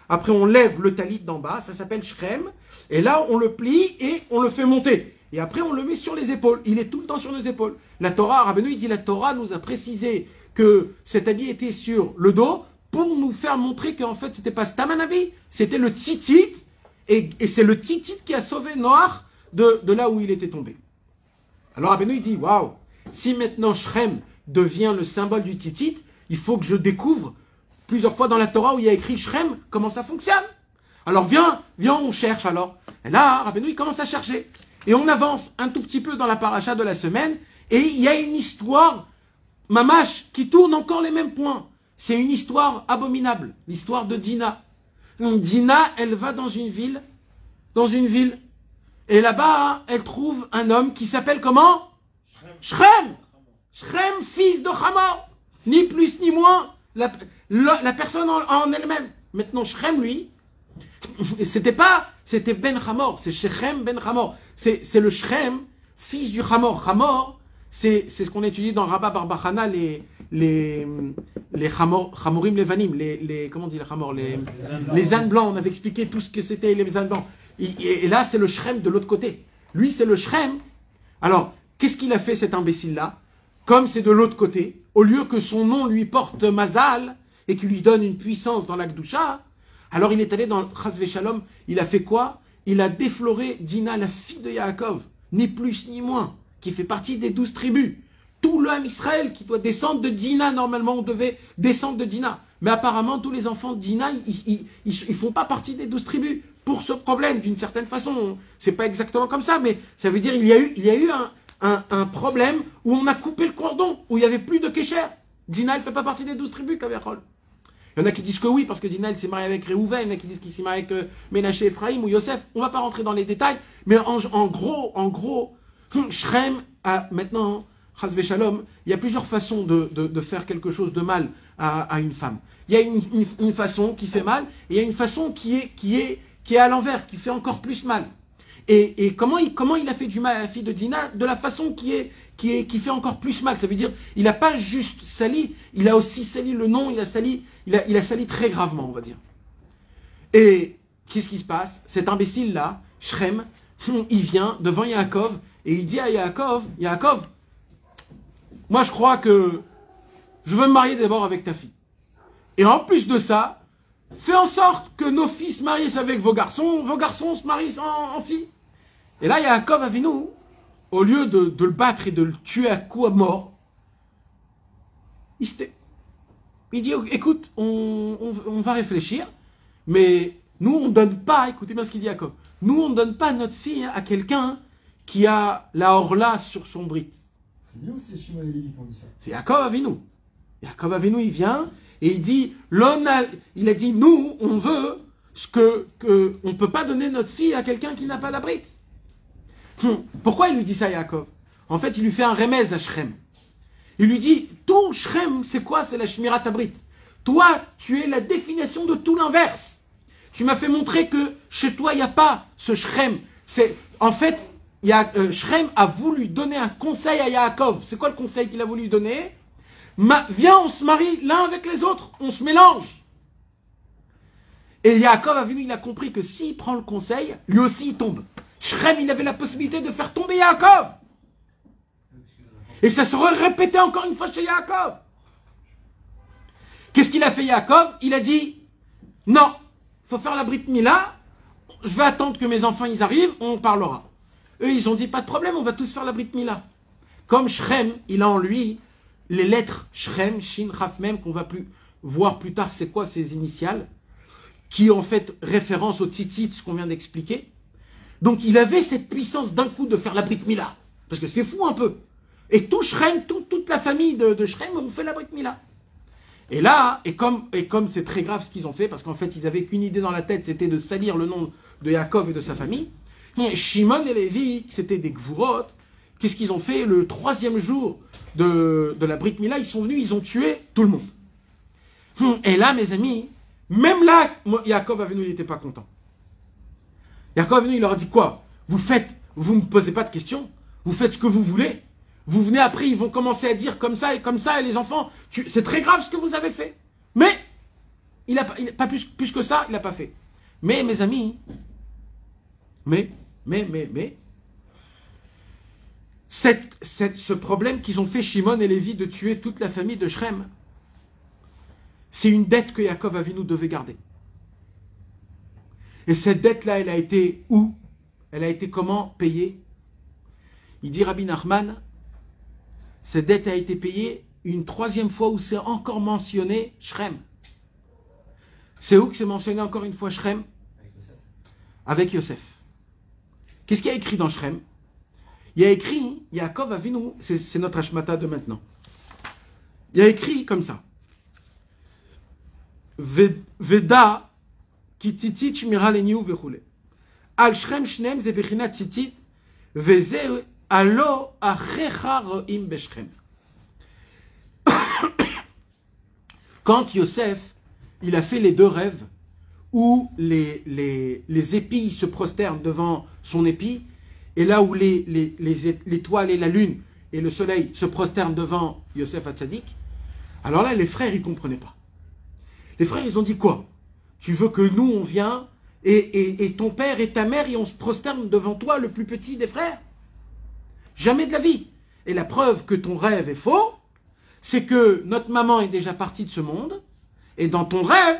après on lève le talit d'en bas, ça s'appelle shrem, et là on le plie et on le fait monter. Et après on le met sur les épaules. Il est tout le temps sur nos épaules. La Torah, Rabbeinu, il dit la Torah nous a précisé que cet habit était sur le dos pour nous faire montrer qu'en fait c'était pas Stamanabi, c'était le tzitzit, et, et c'est le tzitzit qui a sauvé Noach de, de là où il était tombé. Alors Rabbeinu il dit waouh, si maintenant Shrem devient le symbole du tzitzit, il faut que je découvre plusieurs fois dans la Torah où il y a écrit Shrem, comment ça fonctionne. Alors viens, viens, on cherche alors. Et là, Rabbeinu, il commence à chercher. Et on avance un tout petit peu dans la paracha de la semaine, et il y a une histoire, mamache, qui tourne encore les mêmes points. C'est une histoire abominable, l'histoire de Dina. Donc Dina, elle va dans une ville, dans une ville, et là-bas, elle trouve un homme qui s'appelle comment? Shrem. Shrem, fils de Hamor. Ni plus ni moins. La, la, personne en, elle-même. Maintenant, Shrem, lui, c'était pas, c'était Ben Hamor, c'est Shrem Ben Hamor. C'est le Shrem, fils du Hamor. Hamor, c'est ce qu'on étudie dans Rabbah Barbachana, les, les, les Hamorim Levanim, les, les, comment on dit les Hamor, les, les ânes blancs. On avait expliqué tout ce que c'était les ânes blancs. Et, là, c'est le Shrem de l'autre côté. Lui, c'est le Shrem. Alors, qu'est-ce qu'il a fait cet imbécile-là? Comme c'est de l'autre côté, au lieu que son nom lui porte Mazal et qu'il lui donne une puissance dans l'Akdoucha, alors il est allé dans Chazve Shalom, il a fait quoi? Il a défloré Dina, la fille de Yaakov, ni plus ni moins, qui fait partie des douze tribus. Tout l'homme Israël qui doit descendre de Dina, normalement on devait descendre de Dina. Mais apparemment, tous les enfants de Dina, ils ne font pas partie des douze tribus pour ce problème, d'une certaine façon. C'est pas exactement comme ça, mais ça veut dire il y a eu, il y a eu un, un, problème où on a coupé le cordon, où il n'y avait plus de Kécher. Dina, elle fait pas partie des douze tribus, Kaviachol. Il y en a qui disent que oui, parce que Dina, elle s'est mariée avec Réhouven, il y en a qui disent qu'il s'est marié avec euh, Ménaché Ephraim ou Yosef. On va pas rentrer dans les détails, mais en, gros, en gros, Shrem a maintenant, Chazve Shalom, il y a plusieurs façons de, faire quelque chose de mal à, une femme. Il y a une, façon qui fait mal, et il y a une façon qui est, qui est qui est à l'envers, qui fait encore plus mal. Et, comment, il, a fait du mal à la fille de Dina De la façon qui, est, qui, fait encore plus mal. Ça veut dire, il n'a pas juste sali, il a aussi sali le nom, il a sali, il a, sali très gravement, on va dire. Et qu'est-ce qui se passe? Cet imbécile-là, Shrem, *laughs* il vient devant Yaakov et il dit à Yaakov, Yaakov, moi je crois que je veux me marier d'abord avec ta fille. Et en plus de ça, Fais en sorte que nos fils se marient avec vos garçons, vos garçons se marient en, filles. Et là, Yaakov Avinu, au lieu de, le battre et de le tuer à coups à mort, il se Il dit, écoute, on, va réfléchir, mais nous, on ne donne pas, écoutez bien ce qu'il dit Yaakov, nous, on ne donne pas notre fille hein, à quelqu'un qui a la horla sur son brit. C'est lui ou c'est Shimon et qui dit ça C'est Yaakov Avinu. Yaakov Avinu, il vient, et il dit, il a dit, nous, on veut ce que, que on ne peut pas donner notre fille à quelqu'un qui n'a pas la brite. Hum, pourquoi il lui dit ça, Yaakov? En fait, il lui fait un remèze à Shrem. Il lui dit, tout Shrem, c'est quoi? C'est la Shmirat Abrit. Toi, tu es la définition de tout l'inverse. Tu m'as fait montrer que chez toi, il n'y a pas ce Shrem. En fait, y a, euh, Shrem a voulu donner un conseil à Yaakov. C'est quoi le conseil qu'il a voulu donner? Viens, on se marie l'un avec les autres, on se mélange. Et Yaakov a vu, il a compris que s'il prend le conseil, lui aussi il tombe. Shrem, il avait la possibilité de faire tomber Yaakov. Et ça serait répété encore une fois chez Yaakov. Qu'est-ce qu'il a fait Yaakov? Il a dit, non, faut faire la Brit Mila, je vais attendre que mes enfants ils arrivent, on parlera. Eux, ils ont dit, pas de problème, on va tous faire la Brit Mila. Comme Shrem, il a en lui les lettres Shrem, Shin, Rafmem, qu'on va plus voir plus tard, c'est quoi ces initiales, qui en fait référence au tzitzit, ce qu'on vient d'expliquer. Donc il avait cette puissance d'un coup de faire la Brit Mila. Parce que c'est fou un peu. Et tout Shrem, toute la famille de, de Shrem, on fait la Brit Mila. Et là, et comme c'est très grave ce qu'ils ont fait, parce qu'en fait ils avaient qu'une idée dans la tête, c'était de salir le nom de Yaakov et de sa famille. Shimon et Lévi, c'était des Gvurot, qu'est-ce qu'ils ont fait le troisième jour de, la Brit Mila, ils sont venus, ils ont tué tout le monde. Hum, et là, mes amis, même là, Yaakov venu, il n'était pas content. Yaakov venu, il leur a dit quoi? Vous faites, vous ne posez pas de questions, vous faites ce que vous voulez. Vous venez après, ils vont commencer à dire comme ça et comme ça, et les enfants, c'est très grave ce que vous avez fait. Mais, il n'a pas plus, que ça, il n'a pas fait. Mais, mes amis, mais, mais, mais, mais, ce problème qu'ils ont fait Shimon et Lévi de tuer toute la famille de Shrem, c'est une dette que Yaakov Avinu devait garder. Et cette dette-là, elle a été où? Elle a été comment payée? Il dit Rabbi Nachman, cette dette a été payée une troisième fois où c'est encore mentionné Shrem. C'est où que c'est mentionné encore une fois Shrem? Avec Yosef. Qu'est-ce qu'il y a écrit dans Shrem? Il y a écrit, Yaakov Avinu, c'est notre Hashmata de maintenant. Il y a écrit comme ça. Ve- Quand Yosef, il a fait les deux rêves, où les, les, les épis se prosternent devant son épi, et là où les, les, les, l'étoile et la lune et le soleil se prosternent devant Yosef Hatzadik, alors là, les frères, ils ne comprenaient pas. Les frères, ils ont dit quoi? Tu veux que nous, on et, et ton père et ta mère, et on se prosterne devant toi, le plus petit des frères? Jamais de la vie. Et la preuve que ton rêve est faux, c'est que notre maman est déjà partie de ce monde, et dans ton rêve,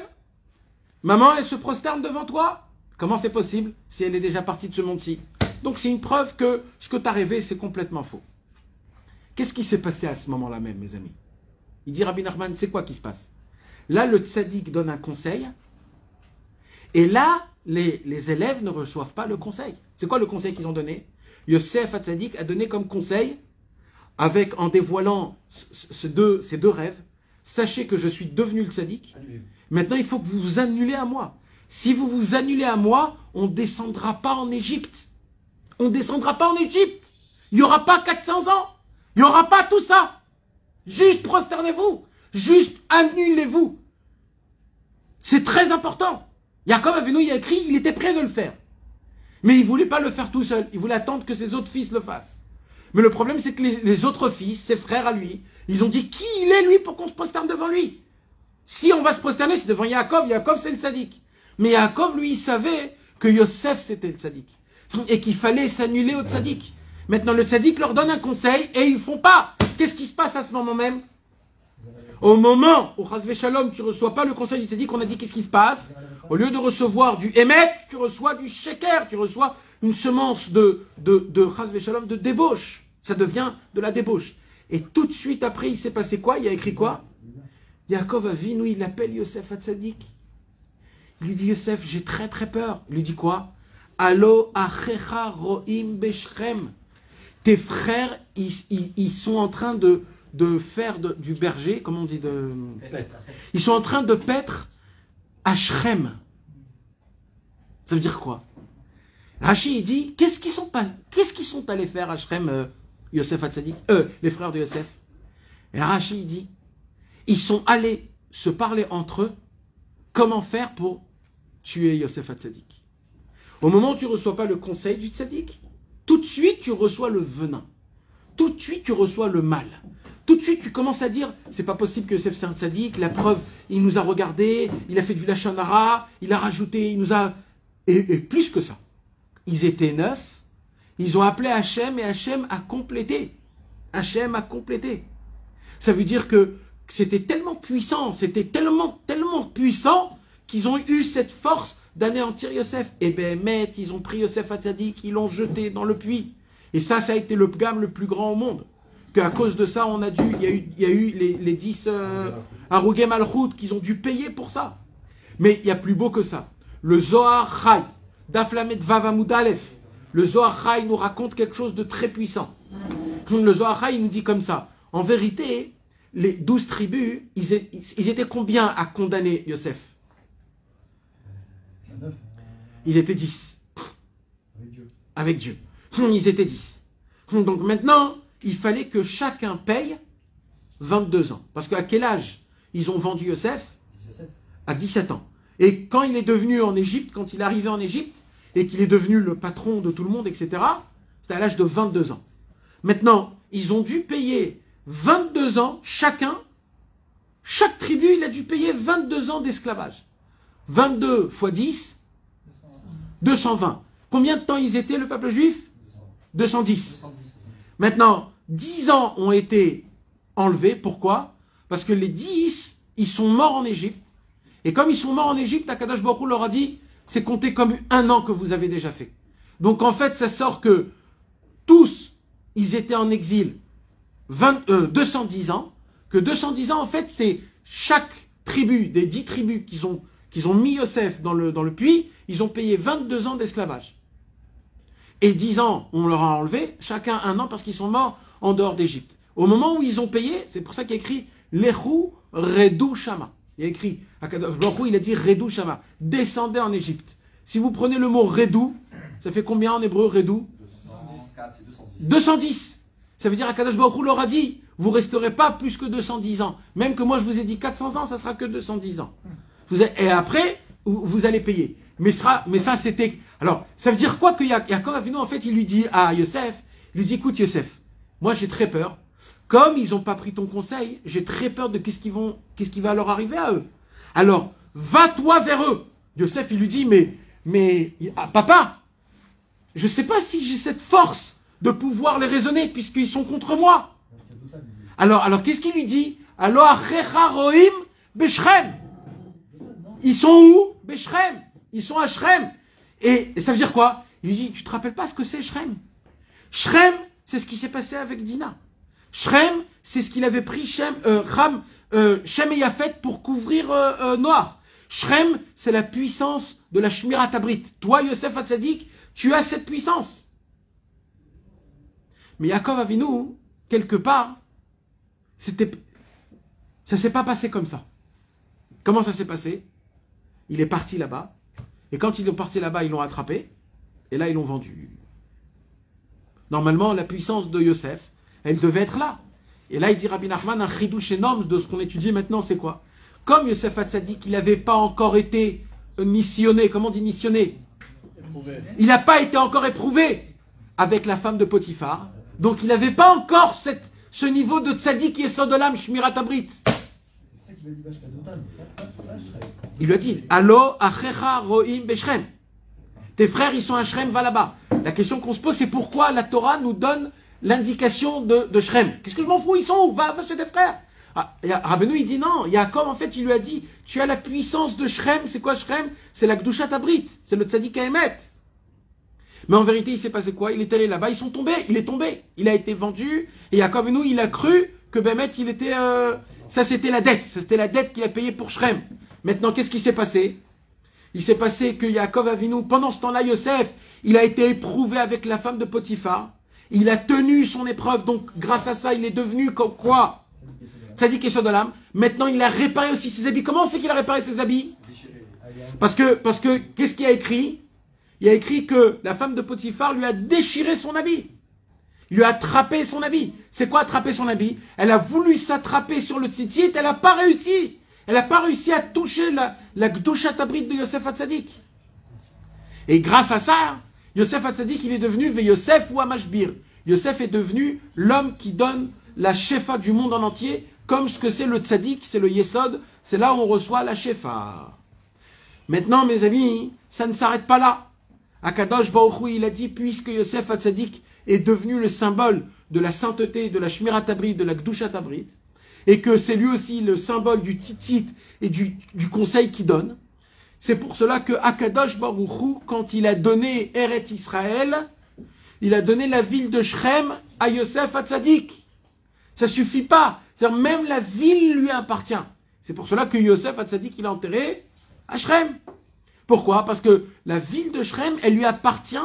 maman, elle se prosterne devant toi. Comment c'est possible si elle est déjà partie de ce monde-ci? Donc c'est une preuve que ce que tu as rêvé, c'est complètement faux. Qu'est-ce qui s'est passé à ce moment-là même, mes amis? Il dit Rabbi Nachman, c'est quoi qui se passe? Là, le tzaddik donne un conseil, et là, les, les élèves ne reçoivent pas le conseil. C'est quoi le conseil qu'ils ont donné? Yosef Hatzadik a donné comme conseil, avec en dévoilant ce- ce deux- ces deux rêves, sachez que je suis devenu le Annulez-vous. Maintenant, il faut que vous vous annulez à moi. Si vous vous annulez à moi, on ne descendra pas en Égypte. On ne descendra pas en Égypte. Il n'y aura pas 400 ans. Il n'y aura pas tout ça. Juste prosternez-vous. Juste annulez-vous. C'est très important. Jacob Avinu il a écrit, il était prêt de le faire. Mais il ne voulait pas le faire tout seul. Il voulait attendre que ses autres fils le fassent. Mais le problème, c'est que les, autres fils, ses frères à lui, ils ont dit qui il est lui pour qu'on se prosterne devant lui. Si on va se prosterner, c'est devant Yaakov. Yaakov, c'est le sadique. Mais Yaakov, lui, il savait que Yosef, c'était le sadique. Et qu'il fallait s'annuler au tzaddik. Maintenant, le tzaddik leur donne un conseil et ils font pas. Qu'est-ce qui se passe à ce moment même? Au moment où, Chazvé Shalom, tu reçois pas le conseil du tzaddik, on a dit qu'est-ce qui se passe? Au lieu de recevoir du émet, tu reçois du sheker, tu reçois une semence de, de, de de débauche. Ça devient de la débauche. Et tout de suite après, il s'est passé quoi? Il a écrit quoi? Yaakov Avinu, il appelle Yosef Hatzadik. Il lui dit Yosef, j'ai très très peur. Il lui dit quoi? Allo achecha roim beshrem. Tes frères, ils, ils- ils sont en train de, de faire de- du berger, comment on dit de... Ils sont en train de paître à Shrem. Ça veut dire quoi? Rachid il dit, qu'est-ce qu'ils sont, pas, qu'est-ce qu'ils sont allés faire à Shrem, euh, Yosef Hatzadik euh, Les frères de Yosef. Et Rachid il dit, ils sont allés se parler entre eux comment faire pour tuer Yosef Hatzadik. Au moment où tu ne reçois pas le conseil du tzaddik, tout de suite tu reçois le venin. Tout de suite tu reçois le mal. Tout de suite tu commences à dire c'est pas possible que Yosef c'est un tzaddik, la preuve, il nous a regardé, il a fait du lachanara, il a rajouté, il nous a. Et, plus que ça. Ils étaient neufs, ils ont appelé Hachem et Hachem a complété. Hachem a complété. Ça veut dire que c'était tellement puissant, c'était tellement, tellement puissant qu'ils ont eu cette force d'anéantir Yosef. Et ben, met, ils ont pris Yosef Hatzadik, ils l'ont jeté dans le puits. Et ça, ça a été le gamme le plus grand au monde. Qu'à cause de ça, on a dû, il y a eu, les, les 10 euh, Harugé Malchut qu'ils ont dû payer pour ça. Mais il y a plus beau que ça. Le Zohar Chai, d'Aflamet Vavamud Aleph, le Zohar Chai nous raconte quelque chose de très puissant. Le Zohar Chai nous dit comme ça. En vérité, les douze tribus, ils, étaient combien à condamner Yosef? Ils étaient dix. avec Dieu. avec Dieu. Ils étaient 10. Donc maintenant, il fallait que chacun paye 22 ans. Parce qu'à quel âge ils ont vendu Yosef? 17. À 17 ans. Et quand il est devenu en Égypte, quand il est arrivé en Égypte, et qu'il est devenu le patron de tout le monde, etc., c'était à l'âge de 22 ans. Maintenant, ils ont dû payer 22 ans chacun. Chaque tribu, il a dû payer 22 ans d'esclavage. 22 fois 10, 220. Combien de temps ils étaient, le peuple juif? 210. 210. Maintenant, 10 ans ont été enlevés. Pourquoi? Parce que les 10, ils sont morts en Égypte. Et comme ils sont morts en Égypte, Akadosh Baruch leur a dit, c'est compté comme un an que vous avez déjà fait. Donc en fait, ça sort que tous, ils étaient en exil 20, euh, 210 ans. Que 210 ans, en fait, c'est chaque tribu, des 10 tribus qu'ils ont mis Yosef dans le, dans le puits, ils ont payé 22 ans d'esclavage. Et 10 ans, on leur a enlevé, chacun un an parce qu'ils sont morts en dehors d'Égypte. Au moment où ils ont payé, c'est pour ça qu'il y a écrit Lechu Redou Shama. Il y a écrit, il a dit Redou Shama, descendez en Égypte. Si vous prenez le mot Redou, ça fait combien en hébreu Redou 204, c'est 210. 210. Ça veut dire Akadosh Baruch leur a dit, vous resterez pas plus que 210 ans. Même que moi je vous ai dit 400 ans, ça sera que 210 ans. Vous avez- et après, vous allez payer. Mais, sera, mais ça c'était... Alors, ça veut dire quoi que Ya- Yaakov Avinu, en fait, il lui dit à Yosef, il lui dit, écoute Yosef, moi j'ai très peur. Comme ils n'ont pas pris ton conseil, j'ai très peur de qu'est-ce qui, va leur arriver à eux. Alors, va-toi vers eux. Yosef, il lui dit, mais, mais, ah, papa, je ne sais pas si j'ai cette force de pouvoir les raisonner puisqu'ils sont contre moi. Alors, alors qu'est-ce qu'il lui dit? Alors, Rohim Beshrem. Ils sont où? Beshrem. Ils sont à Shrem. Et, et ça veut dire quoi? Il lui dit, tu te rappelles pas ce que c'est Shrem? Shrem, c'est ce qui s'est passé avec Dina. Shrem, c'est ce qu'il avait pris Shem, euh, Ram, euh, Shem et Yafet pour couvrir euh, euh, Noir. Shrem, c'est la puissance de la Shmirat Abrit. Toi, Yosef Hatzadik, tu as cette puissance. Mais Yaakov Avinu, quelque part, c'était, ça s'est pas passé comme ça. Comment ça s'est passé? Il est parti là-bas, et quand ils sont partis là-bas, ils l'ont attrapé, et là ils l'ont vendu. Normalement, la puissance de Yosef, elle devait être là. Et là, il dit Rabbi Nachman, un chidouche énorme de ce qu'on étudie maintenant, c'est quoi? Comme Yosef Hatzadik, il n'avait pas encore été missionné, comment on dit missionné? Éprouvé. il n'a pas été encore éprouvé avec la femme de Potiphar. Donc il n'avait pas encore cette, ce niveau de tzaddik qui est Sodolam Shmirat Abrit. C'est pour ça qu'il a dit vache Kadotan. Là, là, je serais- Il lui a dit Allo achecha roim beshrem. Tes frères, ils sont à Shrem, va là-bas. La question qu'on se pose, c'est pourquoi la Torah nous donne l'indication de, Shrem. Qu'est-ce que je m'en fous Ils sont où? Va, chez tes frères. Ah, il dit non. Yaakov, en fait, il lui a dit Tu as la puissance de Shrem. C'est quoi Shrem? C'est la Gdushat Abrit. C'est le tzaddik à émettre. Mais en vérité, il s'est passé quoi? Il est allé là-bas, ils sont tombés, il est tombé. Il a été vendu, et Yaakov il a cru que Bémet, il était... euh, ça, c'était la dette. Ça, C'était la dette qu'il a payée pour Shrem. Maintenant, qu'est-ce qui s'est passé? Il s'est passé que Yaakov Avinu, pendant ce temps-là, Yosef, il a été éprouvé avec la femme de Potiphar. Il a tenu son épreuve, donc grâce à ça, il est devenu comme quoi? Tzadik et Sodolam. Maintenant, il a réparé aussi ses habits. Comment on sait qu'il a réparé ses habits? Parce que, parce que, qu'est-ce qu'il a écrit? Il a écrit que la femme de Potiphar lui a déchiré son habit. Il lui a attrapé son habit. C'est quoi attraper son habit? Elle a voulu s'attraper sur le tzitzit, elle n'a pas réussi. Elle n'a pas réussi à toucher la, la Gdushat Abrit de Yosef Hatzadik. Et grâce à ça, Yosef Hatzadik, il est devenu Yosef ou Amashbir. Yosef est devenu l'homme qui donne la shefa du monde en entier, comme ce que c'est le tzadik, c'est le yesod, c'est là où on reçoit la shefa. Maintenant, mes amis, ça ne s'arrête pas là. Akadosh Baruch il a dit, puisque Yosef Hatzadik est devenu le symbole de la sainteté, de la Shmirat Abrit, de la Gdushat Abrit, et que c'est lui aussi le symbole du titit et du, du conseil qu'il donne, c'est pour cela que Akadosh Baruch Hu, quand il a donné Eret Israël, il a donné la ville de Shrem à Yosef Hatzadik. Ça suffit pas. C'est-à-dire même la ville lui appartient. C'est pour cela que Yosef Hatzadik, il a enterré à Shrem. Pourquoi? Parce que la ville de Shrem, elle lui appartient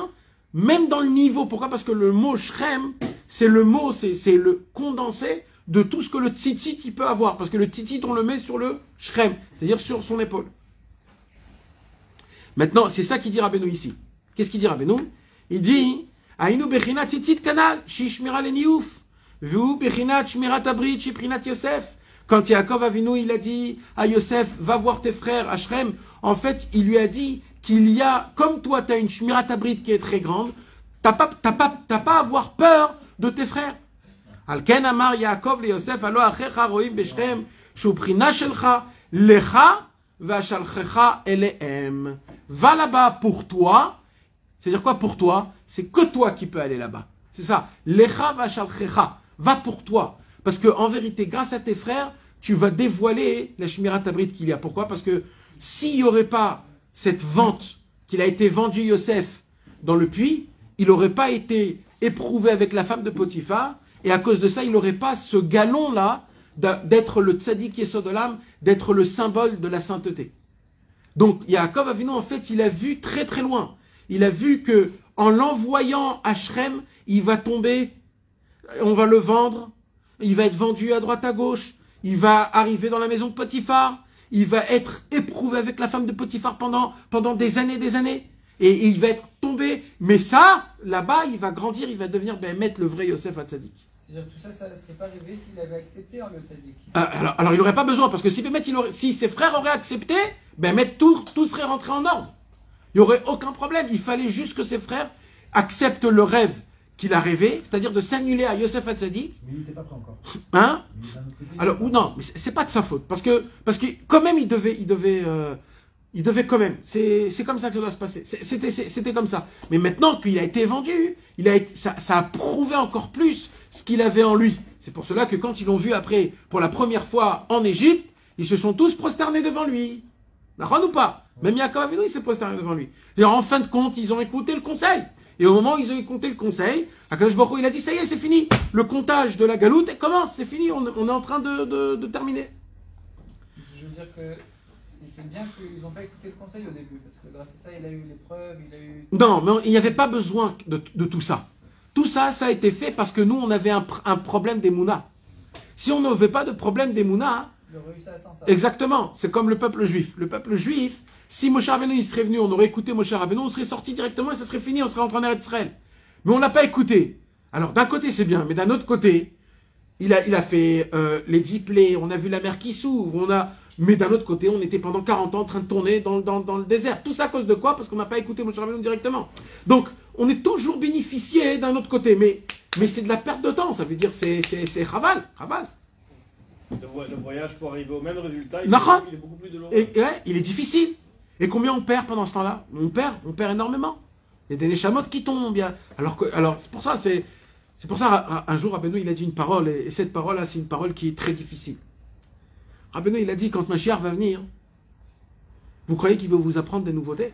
même dans le niveau. Pourquoi? Parce que le mot Shrem, c'est le mot, c'est le condensé de tout ce que le tzitzit il peut avoir. Parce que le tzitzit, on le met sur le Shrem, c'est-à-dire sur son épaule. Maintenant, c'est ça qu'il dit Rabbeinu ici. Qu'est-ce qu'il dit Rabbeinu? Il dit Aïnou bechinat tzitzit kanal, shishmira leniouf, vu bechinat shmirat abrit, shiprinat Yosef. Quand Yaakov Avinu, il a dit à Yosef, va voir tes frères à Shrem, en fait, il lui a dit qu'il y a, comme toi, tu as une shmirat abrit qui est très grande, t'as pas, t'as pas, t'as pas à avoir peur de tes frères. על כן אמר יעקב ליוסף, הלא אחיך רואים בשכם, שהוא בחינה שלך, לך ואשלחך אליהם. Va là-bas pour toi. C'est-à-dire quoi pour toi C'est que toi qui peux aller là-bas. C'est ça. Lecha v'ashalchecha. Va pour toi. Parce que en vérité, grâce à tes frères, tu vas dévoiler la Shmirat Abrit qu'il y a. Pourquoi Parce que s'il n'y aurait pas cette vente qu'il a été vendu Yosef dans le puits, il n'aurait pas été éprouvé avec la femme de Potiphar, et à cause de ça, il n'aurait pas ce galon-là d'être le tzaddik Yesod l'âme, d'être le symbole de la sainteté. Donc Yaakov Avinu, en fait, il a vu très très loin. Il a vu que en l'envoyant à Shrem, il va tomber, on va le vendre, il va être vendu à droite à gauche, il va arriver dans la maison de Potiphar, il va être éprouvé avec la femme de Potiphar pendant, pendant des années, des années. Et, et il va être tombé. Mais ça, là-bas, il va grandir, il va devenir ben, mettre le vrai Yosef Hatzadik. Que tout ça, ça ne serait pas arrivé s'il avait accepté le tzaddik. Euh, alors, alors, il n'aurait pas besoin, parce que si, Bémet, il aurait- si ses frères auraient accepté, ben, tout, tout serait rentré en ordre. Il n'y aurait aucun problème. Il fallait juste que ses frères acceptent le rêve qu'il a rêvé, c'est-à-dire de s'annuler à Yosef Hatzadik. Mais il n'était pas prêt encore. *laughs* Hein côté, Alors, ou non, mais c'est pas de sa faute. Parce que, parce que quand même, il devait, il devait, euh, il devait quand même. C'est c'est comme ça que ça doit se passer. C'était comme ça. Mais maintenant qu'il a été vendu, il a été, ça, ça a prouvé encore plus ce qu'il avait en lui. C'est pour cela que quand ils l'ont vu après, pour la première fois en Égypte, ils se sont tous prosternés devant lui. D'accord ou pas? Même Yaakov Avinu, il s'est prosterné devant lui. Et en fin de compte, ils ont écouté le conseil. Et au moment où ils ont écouté le conseil, Akadosh Baruch il a dit, ça y est, c'est fini. Le comptage de la galoute commence, c'est fini, on, on est en train de, de- de terminer. Je veux dire que c'était bien qu'ils n'ont pas écouté le conseil au début, parce que grâce à ça, il a eu les preuves, il a eu. Non, mais il n'y avait pas besoin de, de tout ça. Tout ça, ça a été fait parce que nous, on avait un, pr- un problème d'Emouna. Si on n'avait pas de problème sans ça. Exactement, c'est comme le peuple juif. Le peuple juif, si Moshe Rabbeinu il serait venu, on aurait écouté Moshe Rabbeinu, on serait sorti directement et ça serait fini, on serait rentré en Israël. Mais on l'a pas écouté. Alors d'un côté c'est bien, mais d'un autre côté, il a, il a fait euh, les dix plaies, on a vu la mer qui s'ouvre, on a... Mais d'un autre côté, on était pendant 40 ans en train de tourner dans, dans, dans le désert. Tout ça à cause de quoi? Parce qu'on n'a pas écouté Moshe Rabbeinu directement. Donc, on est toujours bénéficié d'un autre côté, mais, mais c'est de la perte de temps, ça veut dire c'est c'est raval, raval. Le, vo- le voyage pour arriver au même résultat, il, est, il est beaucoup plus douloureux. Et ouais, il est difficile. Et combien on perd pendant ce temps-là? On perd, on perd énormément. Il y a des Neshamot qui tombent. a- Alors, que, alors c'est pour ça, c'est, c'est pour ça, un- jour, Rabbeinu, il a dit une parole, et, et cette parole-là, c'est une parole qui est très difficile. Rabbeinu, il a dit, quand Mashiach va venir, vous croyez qu'il va vous apprendre des nouveautés?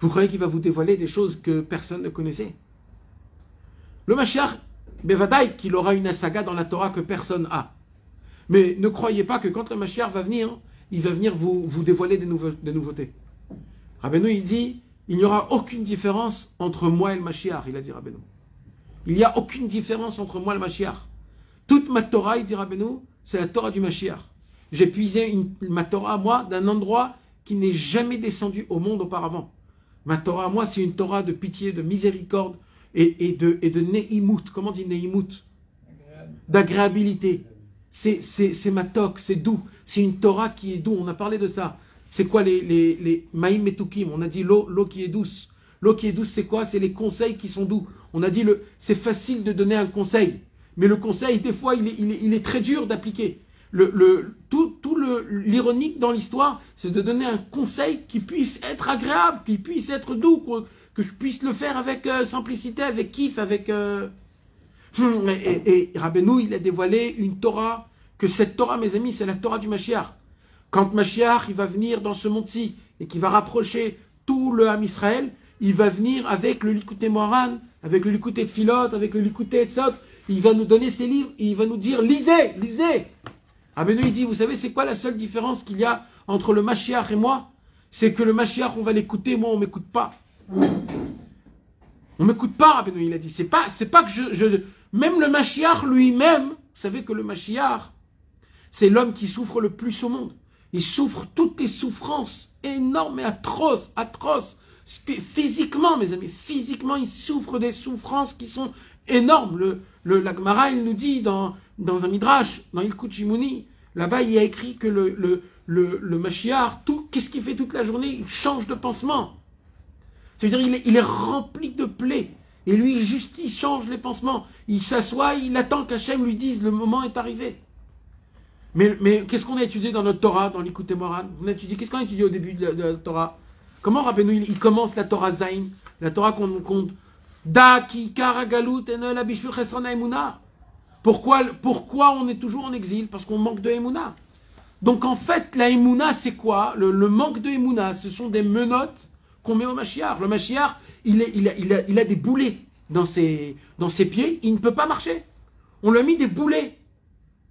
Vous croyez qu'il va vous dévoiler des choses que personne ne connaissait? Le Mashiach, Bevadaï, qu'il aura une saga dans la Torah que personne a. Mais ne croyez pas que quand le Mashiach va venir, il va venir vous, dévoiler des, des nouveautés. Rabbeinu, il dit, il n'y aura aucune différence entre moi et le Mashiach, il a dit Rabbeinu. Il n'y a aucune différence entre moi et le Mashiach. Toute ma Torah, il dit Rabbeinu, c'est la Torah du Mashiach. J'ai puisé une- ma Torah à moi d'un endroit qui n'est jamais descendu au monde auparavant. Ma Torah à moi, c'est une Torah de pitié, de miséricorde et, et de, et de. Comment on dit Agréable. d'agréabilité. C'est, c'est matok, c'est doux. C'est une Torah qui est doux. On a parlé de ça. C'est quoi les, les, les maïm metukim On a dit l'eau, l'eau qui est douce. L'eau qui est douce, c'est quoi? C'est les conseils qui sont doux. On a dit le, c'est facile de donner un conseil. Mais le conseil, des fois, il est, très dur d'appliquer. Le, le, tout, tout l'ironique dans l'histoire, c'est de donner un conseil qui puisse être agréable, qui puisse être doux, que, je puisse le faire avec euh, simplicité, avec kiff, avec... euh, *laughs* Et, et, il a dévoilé une Torah, que cette Torah, mes amis, c'est la Torah du Mashiach. Quand Mashiach, il va venir dans ce monde-ci, et qu'il va rapprocher tout le Ham Israël, il va venir avec le Likouté Moharan, avec le Likouté de Philot, avec le Likouté de Sot, il va nous donner ses livres, il va nous dire, lisez, lisez. Rabbeinu, il dit, vous savez, c'est quoi la seule différence qu'il y a entre le Mashiach et moi? C'est que le Mashiach, on va l'écouter, moi, on m'écoute pas. On m'écoute pas, Rabbeinu, il a dit. C'est pas, c'est pas que je, même le Mashiach lui-même, vous savez que le Mashiach, c'est l'homme qui souffre le plus au monde. Il souffre toutes les souffrances énormes et atroces, atroces. Physiquement, mes amis, physiquement, il souffre des souffrances qui sont énormes. Le, le, la Gemara, il nous dit dans, dans un Midrash, dans Ilkut Shimoni, là-bas, il y a écrit que le, le, le, le tout, qu'est-ce qu'il fait toute la journée? Il change de pansement. C'est-à-dire il est, il est rempli de plaies. Et lui, juste, il change les pansements. Il s'assoit, il attend qu'Hachem lui dise le moment est arrivé. Mais, mais qu'est-ce qu'on a étudié dans notre Torah, dans l'Ikouté Moran On a étudié, qu'est-ce qu'on a étudié au début de la, Torah? Comment, rappelez-nous, il, il commence la Torah Zain, la Torah qu'on compte. Pourquoi, pourquoi on est toujours en exil? Parce qu'on manque de Emouna. Donc en fait, la Emouna, c'est quoi? Le, manque de Emouna, ce sont des menottes qu'on met au Mashiach. Le Mashiach, il, a, des boulets dans ses, pieds, il ne peut pas marcher. On lui a mis des boulets.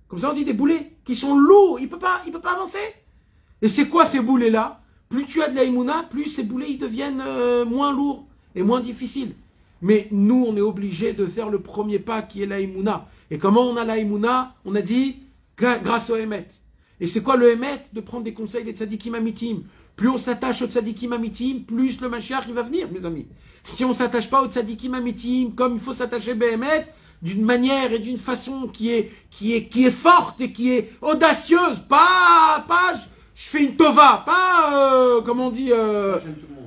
Comme ça, on dit des boulets qui sont lourds, il ne peut, pas- avancer. Et c'est quoi ces boulets-là? Plus tu as de la plus ces boulets ils deviennent euh, moins lourds et moins difficiles. Mais nous, on est obligé de faire le premier pas qui est la Et comment on a la On a dit grâce au Hémet. Et c'est quoi le Hémet De prendre des conseils des tzadikim amitim. Plus on s'attache au tzadikim amitim, plus le Mashiach il va venir, mes amis. Si on s'attache pas au tzadikim amitim, comme il faut s'attacher Béhémet, d'une manière et d'une façon qui est, qui est, qui est forte et qui est audacieuse, pas, pas, je, fais une tova, pas, euh, comment on dit, euh,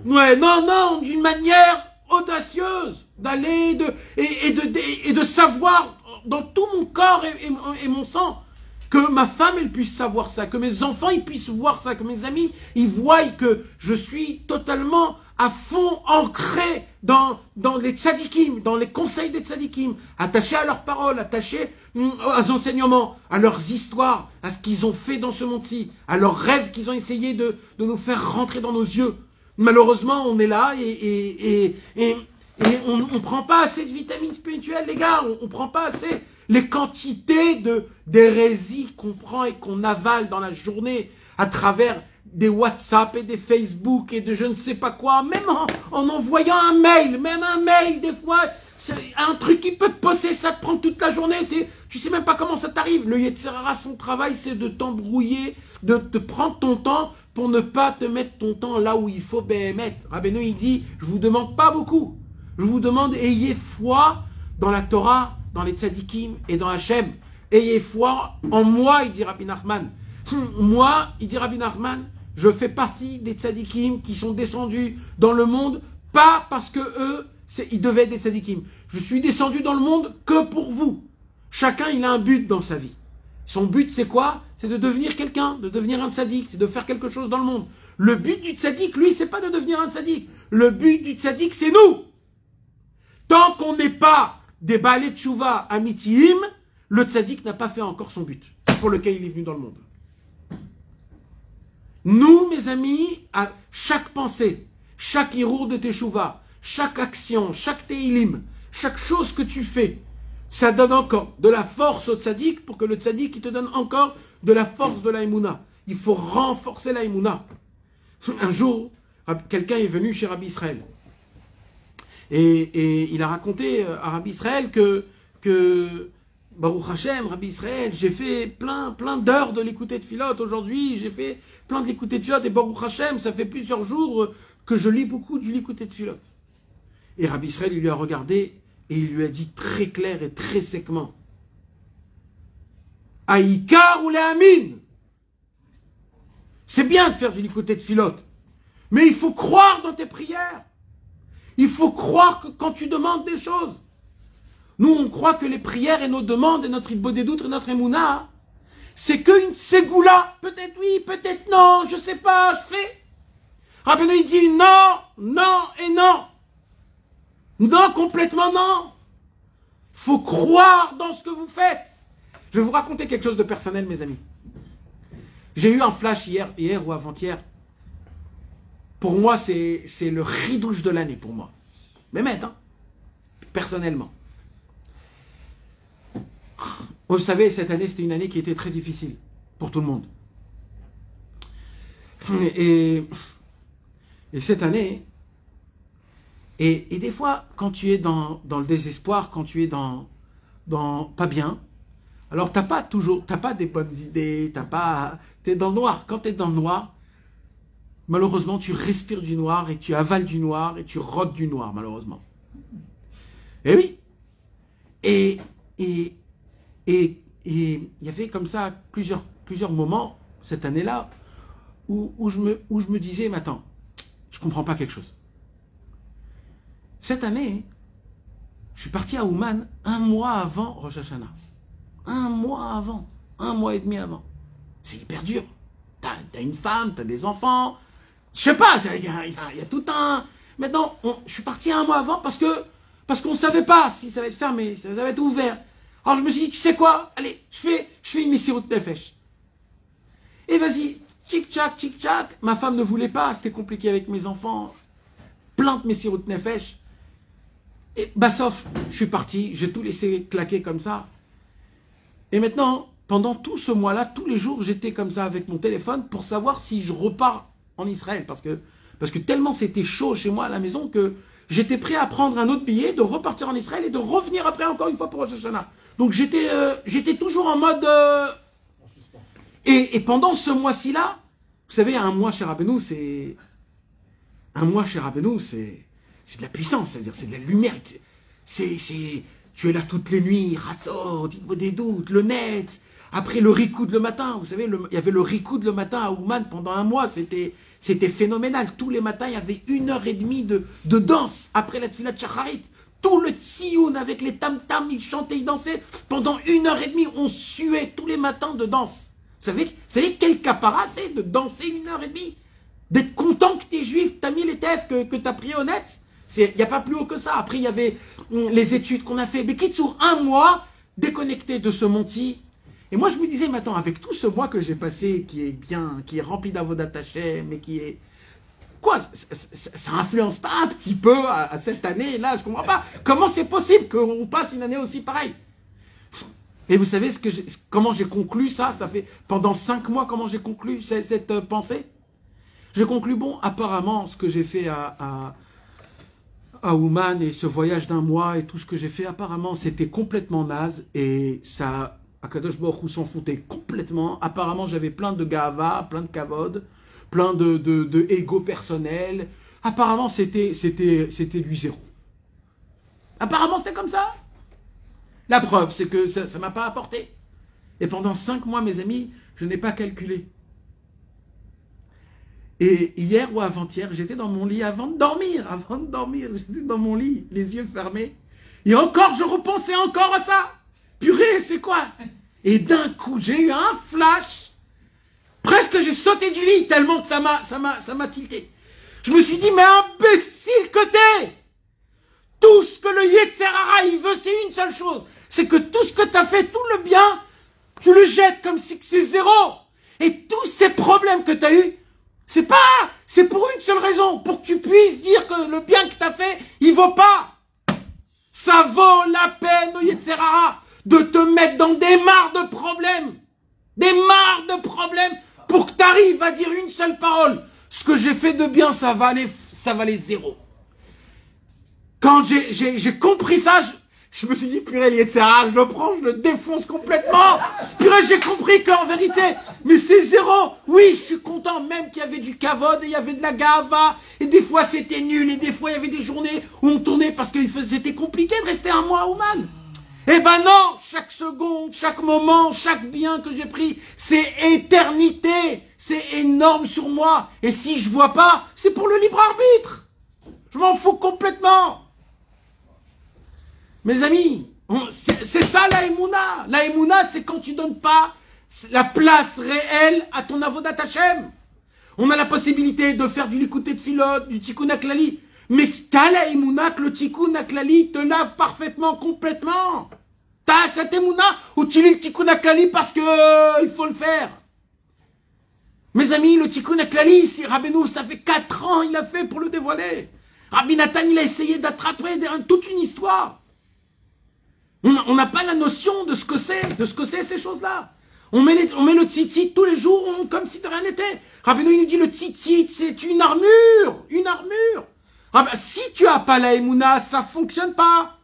ouais, non, non, d'une manière audacieuse, d'aller de, et, de, et de savoir dans tout mon corps et, et mon sang, que ma femme, elle puisse savoir ça, que mes enfants, ils puissent voir ça, que mes amis, ils voient que je suis totalement à fond ancré dans, dans les tzadikim, dans les conseils des tzadikim, attaché à leurs paroles, attaché hum, aux enseignements, à leurs histoires, à ce qu'ils ont fait dans ce monde-ci, à leurs rêves qu'ils ont essayé de, de, nous faire rentrer dans nos yeux. Malheureusement, on est là et, et, et, on prend pas assez de vitamines spirituelles, les gars, on prend pas assez les quantités d'hérésie qu'on prend et qu'on avale dans la journée à travers des WhatsApp et des Facebook et de je ne sais pas quoi, même en, envoyant un mail, même un mail des fois, c'est un truc qui peut te poser, ça te prend toute la journée, c'est, tu sais même pas comment ça t'arrive. Le Yetzirara, son travail, c'est de t'embrouiller, de te prendre ton temps pour ne pas te mettre ton temps là où il faut mettre. Rabbeinu, il dit, je vous demande pas beaucoup. Je vous demande, ayez foi dans la Torah, dans les tzadikim et dans Hachem. Ayez foi en moi, il dit Rabbi Nachman. Hum, moi, il dit Rabbi Nachman, je fais partie des tzadikim qui sont descendus dans le monde, pas parce que eux, ils devaient être des tzadikim. Je suis descendu dans le monde que pour vous. Chacun, il a un but dans sa vie. Son but, c'est quoi? C'est de devenir quelqu'un, de devenir un tzadik, c'est de faire quelque chose dans le monde. Le but du tzadik, lui, c'est pas de devenir un tzadik. Le but du tzadik, c'est nous. Tant qu'on n'est pas des balais de à Mitiim, le tzaddik n'a pas fait encore son but pour lequel il est venu dans le monde. Nous, mes amis, à chaque pensée, chaque hirour de teshuva, chaque action, chaque teilim, chaque chose que tu fais, ça donne encore de la force au tzaddik pour que le tzaddik te donne encore de la force de la Il faut renforcer la *clears throat* Un jour, quelqu'un est venu chez Rabbi Israël. Et, il a raconté à Rabbi Israël que, que Baruch Hashem, Rabbi Israël, j'ai fait plein, plein d'heures de l'écouter de Philote aujourd'hui, j'ai fait plein de l'écouter de Philote et Baruch Hashem, ça fait plusieurs jours que je lis beaucoup du l'écouter de Philote. Et Rabbi Israël, il lui a regardé et il lui a dit très clair et très séquement Aïkar ou les Amin C'est bien de faire du l'écouter de Philote, mais il faut croire dans tes prières. Il faut croire que quand tu demandes des choses, nous on croit que les prières et nos demandes et notre ibodédoutre et notre émouna, c'est qu'une ségoula. Peut-être oui, peut-être non, je sais pas, je fais. Rabbeinu il dit non, non et non. Non, complètement non. Faut croire dans ce que vous faites. Je vais vous raconter quelque chose de personnel, mes amis. J'ai eu un flash hier, ou avant-hier pour moi, c'est le ridouche de l'année, pour moi. Mais maintenant, personnellement. Vous savez, cette année, c'était une année qui était très difficile pour tout le monde. Et, et cette année, et, des fois, quand tu es dans, le désespoir, quand tu es dans pas bien, alors t'as pas toujours, t'as pas des bonnes idées, t'as pas, t'es dans le noir. Quand tu es dans le noir, malheureusement, tu respires du noir et tu avales du noir et tu rôdes du noir, malheureusement. Eh oui. Et et et il y avait comme ça plusieurs plusieurs moments cette année-là où, où, je me où je me disais, mais attends, je comprends pas quelque chose. Cette année, je suis parti à Ouman un mois avant Rosh. Un mois avant, un mois et demi avant. C'est hyper dur. T'as as une femme, t'as des enfants, je sais pas, il y, a, tout un. Maintenant, je suis parti un mois avant parce que parce qu'on savait pas si ça va être fermé, si ça va être ouvert. Alors je me suis dit, tu sais quoi? Allez, je fais, je fais une de nefesh. Et vas-y, tchic-tchac, tchic-tchac. Ma femme ne voulait pas, c'était compliqué avec mes enfants. Plante mes de nefesh. Et bah sauf, je suis parti, j'ai tout laissé claquer comme ça. Et maintenant, pendant tout ce mois-là, tous les jours, j'étais comme ça avec mon téléphone pour savoir si je repars en Israël. Parce que, parce que tellement c'était chaud chez moi à la maison que j'étais prêt à prendre un autre billet, de repartir en Israël et de revenir après encore une fois pour Rosh Hashanah. Donc j'étais euh, toujours en mode... euh, et, et pendant ce mois-ci là, vous savez, un mois chez Rabbeinu, c'est... Un mois chez Rabbeinu, c'est... C'est de la puissance, c'est-à-dire c'est de la lumière. C'est... tu es là toutes les nuits, Ratzot, dites-moi des doutes, le net. Après le Rikoud le matin, vous savez, il y avait le Rikoud le matin à Ouman pendant un mois, c'était, phénoménal. Tous les matins, il y avait une heure et demie de, de danse après la Tfilat Shacharit. Tout le tsioun avec les tam-tam, ils chantaient, ils dansaient. Pendant une heure et demie, on suait tous les matins de danse. Vous savez, vous savez quel capara c'est de danser une heure et demie? D'être content que t'es juif, t'as mis les tefs, que, que t'as pris honnête Il n'y a pas plus haut que ça. Après, il y avait hum, les études qu'on a fait. Mais quitte sur un mois déconnecté de ce monti. Et moi, je me disais, mais attends, avec tout ce mois que j'ai passé, qui est bien, qui est rempli d'avodat mais qui est... Quoi ça, influence pas un petit peu à, cette année-là Je comprends pas. Comment c'est possible qu'on passe une année aussi pareille? Et vous savez ce que comment j'ai conclu ça? Ça fait pendant cinq mois comment j'ai conclu cette, euh, pensée? J'ai conclu, bon, apparemment, ce que j'ai fait à, à Ouman et ce voyage d'un mois et tout ce que j'ai fait, apparemment, c'était complètement naze et ça, Akadosh Hu s'en foutait complètement. Apparemment, j'avais plein de gava, plein de kavod, plein de, de, ego personnel. Apparemment, c'était lui zéro. Apparemment, c'était comme ça. La preuve, c'est que ça ne m'a pas apporté. Et pendant cinq mois, mes amis, je n'ai pas calculé. Et hier ou avant-hier, j'étais dans mon lit avant de dormir. Avant de dormir, j'étais dans mon lit, les yeux fermés. Et encore, je repensais encore à ça. Purée, c'est quoi? Et d'un coup, j'ai eu un flash. Presque j'ai sauté du lit tellement que ça m'a, ça m'a, ça m'a tilté. Je me suis dit, mais imbécile que t'es Tout ce que le Yetzerara, il veut, c'est une seule chose. C'est que tout ce que t'as fait, tout le bien, tu le jettes comme si c'est zéro. Et tous ces problèmes que t'as eu, c'est pas, c'est pour une seule raison, pour que tu puisses dire que le bien que t'as fait, il vaut pas. Ça vaut la peine Yetzerara de te mettre dans des mares de problèmes. Des mares de problèmes pour que tu à dire une seule parole. Ce que j'ai fait de bien, ça valait, ça valait zéro. Quand j'ai compris ça, je, me suis dit, purée, Yetzerara, je le prends, je le défonce complètement. Purée, j'ai compris qu'en vérité, mais c'est zéro. Oui, je suis content même qu'il y avait du kavod et il y avait de la gava. Et des fois, c'était nul. Et des fois, il y avait des journées où on tournait parce que c'était compliqué de rester un mois au mal. Eh ben non, chaque seconde, chaque moment, chaque bien que j'ai pris, c'est éternité. C'est énorme sur moi. Et si je vois pas, c'est pour le libre arbitre. Je m'en fous complètement. Mes amis, c'est ça la Emouna. La Emouna, c'est quand tu donnes pas la place réelle à ton avodat Hashem. On a la possibilité de faire du likuté de filote, du tikkun aklali. Mais t'as la Emouna que le tikkun aklali te lave parfaitement, complètement. T'as cette Emouna où tu lis le tikkun aklali parce que euh, il faut le faire. Mes amis, le tikkun aklali, si Rabbeinu, ça fait 4 ans, il a fait pour le dévoiler. Rabbi Nathan, il a essayé d'attraper toute une histoire. On n'a- pas la notion de ce que c'est, de ce que c'est ces choses-là. On met, les- on met le tzitzit tous les jours on- comme si de rien n'était. Rabbeinu, il nous dit le tzitzit, c'est une armure, une armure. Ah bah, si tu as pas la Emouna, ça fonctionne pas.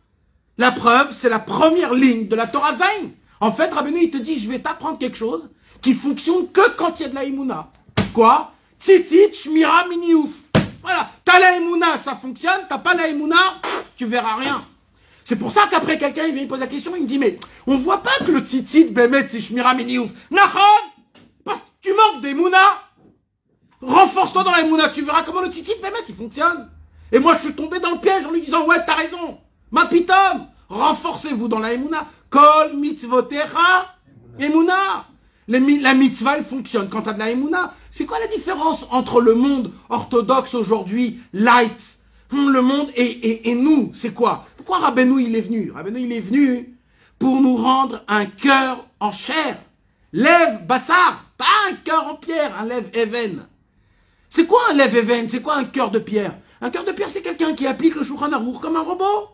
La preuve, c'est la première ligne de la Torah Zayn. En fait, Rabbeinu, il te dit, je vais t'apprendre quelque chose qui fonctionne que quand il y a de la. Quoi? Tzitzit, shmira, miniouf. Voilà. T'as la ça fonctionne. T'as pas la Emouna, tu verras rien. C'est pour ça qu'après quelqu'un il vient me pose la question, il me dit mais on voit pas que le tzitzit Bémet c'est Shmira Miniouf. Parce que tu manques des Mouna Renforce-toi dans la Mouna, tu verras comment le tzitzit Bémet il fonctionne. Et moi je suis tombé dans le piège en lui disant ouais t'as raison. Ma Renforcez-vous dans la. Kol mitzvotecha Emouna. Les La mitzvah, elle fonctionne quand t'as de la. C'est quoi la différence entre le monde orthodoxe aujourd'hui, light, hum, le monde et, et, et nous C'est quoi? Pourquoi Rabbeinu, il est venu? Rabbeinu, il est venu pour nous rendre un cœur en chair. Lève, bassar, pas un cœur en pierre, un lève even. C'est quoi un lève even C'est quoi un cœur de pierre? Un cœur de pierre, c'est quelqu'un qui applique le Shulchan comme un robot.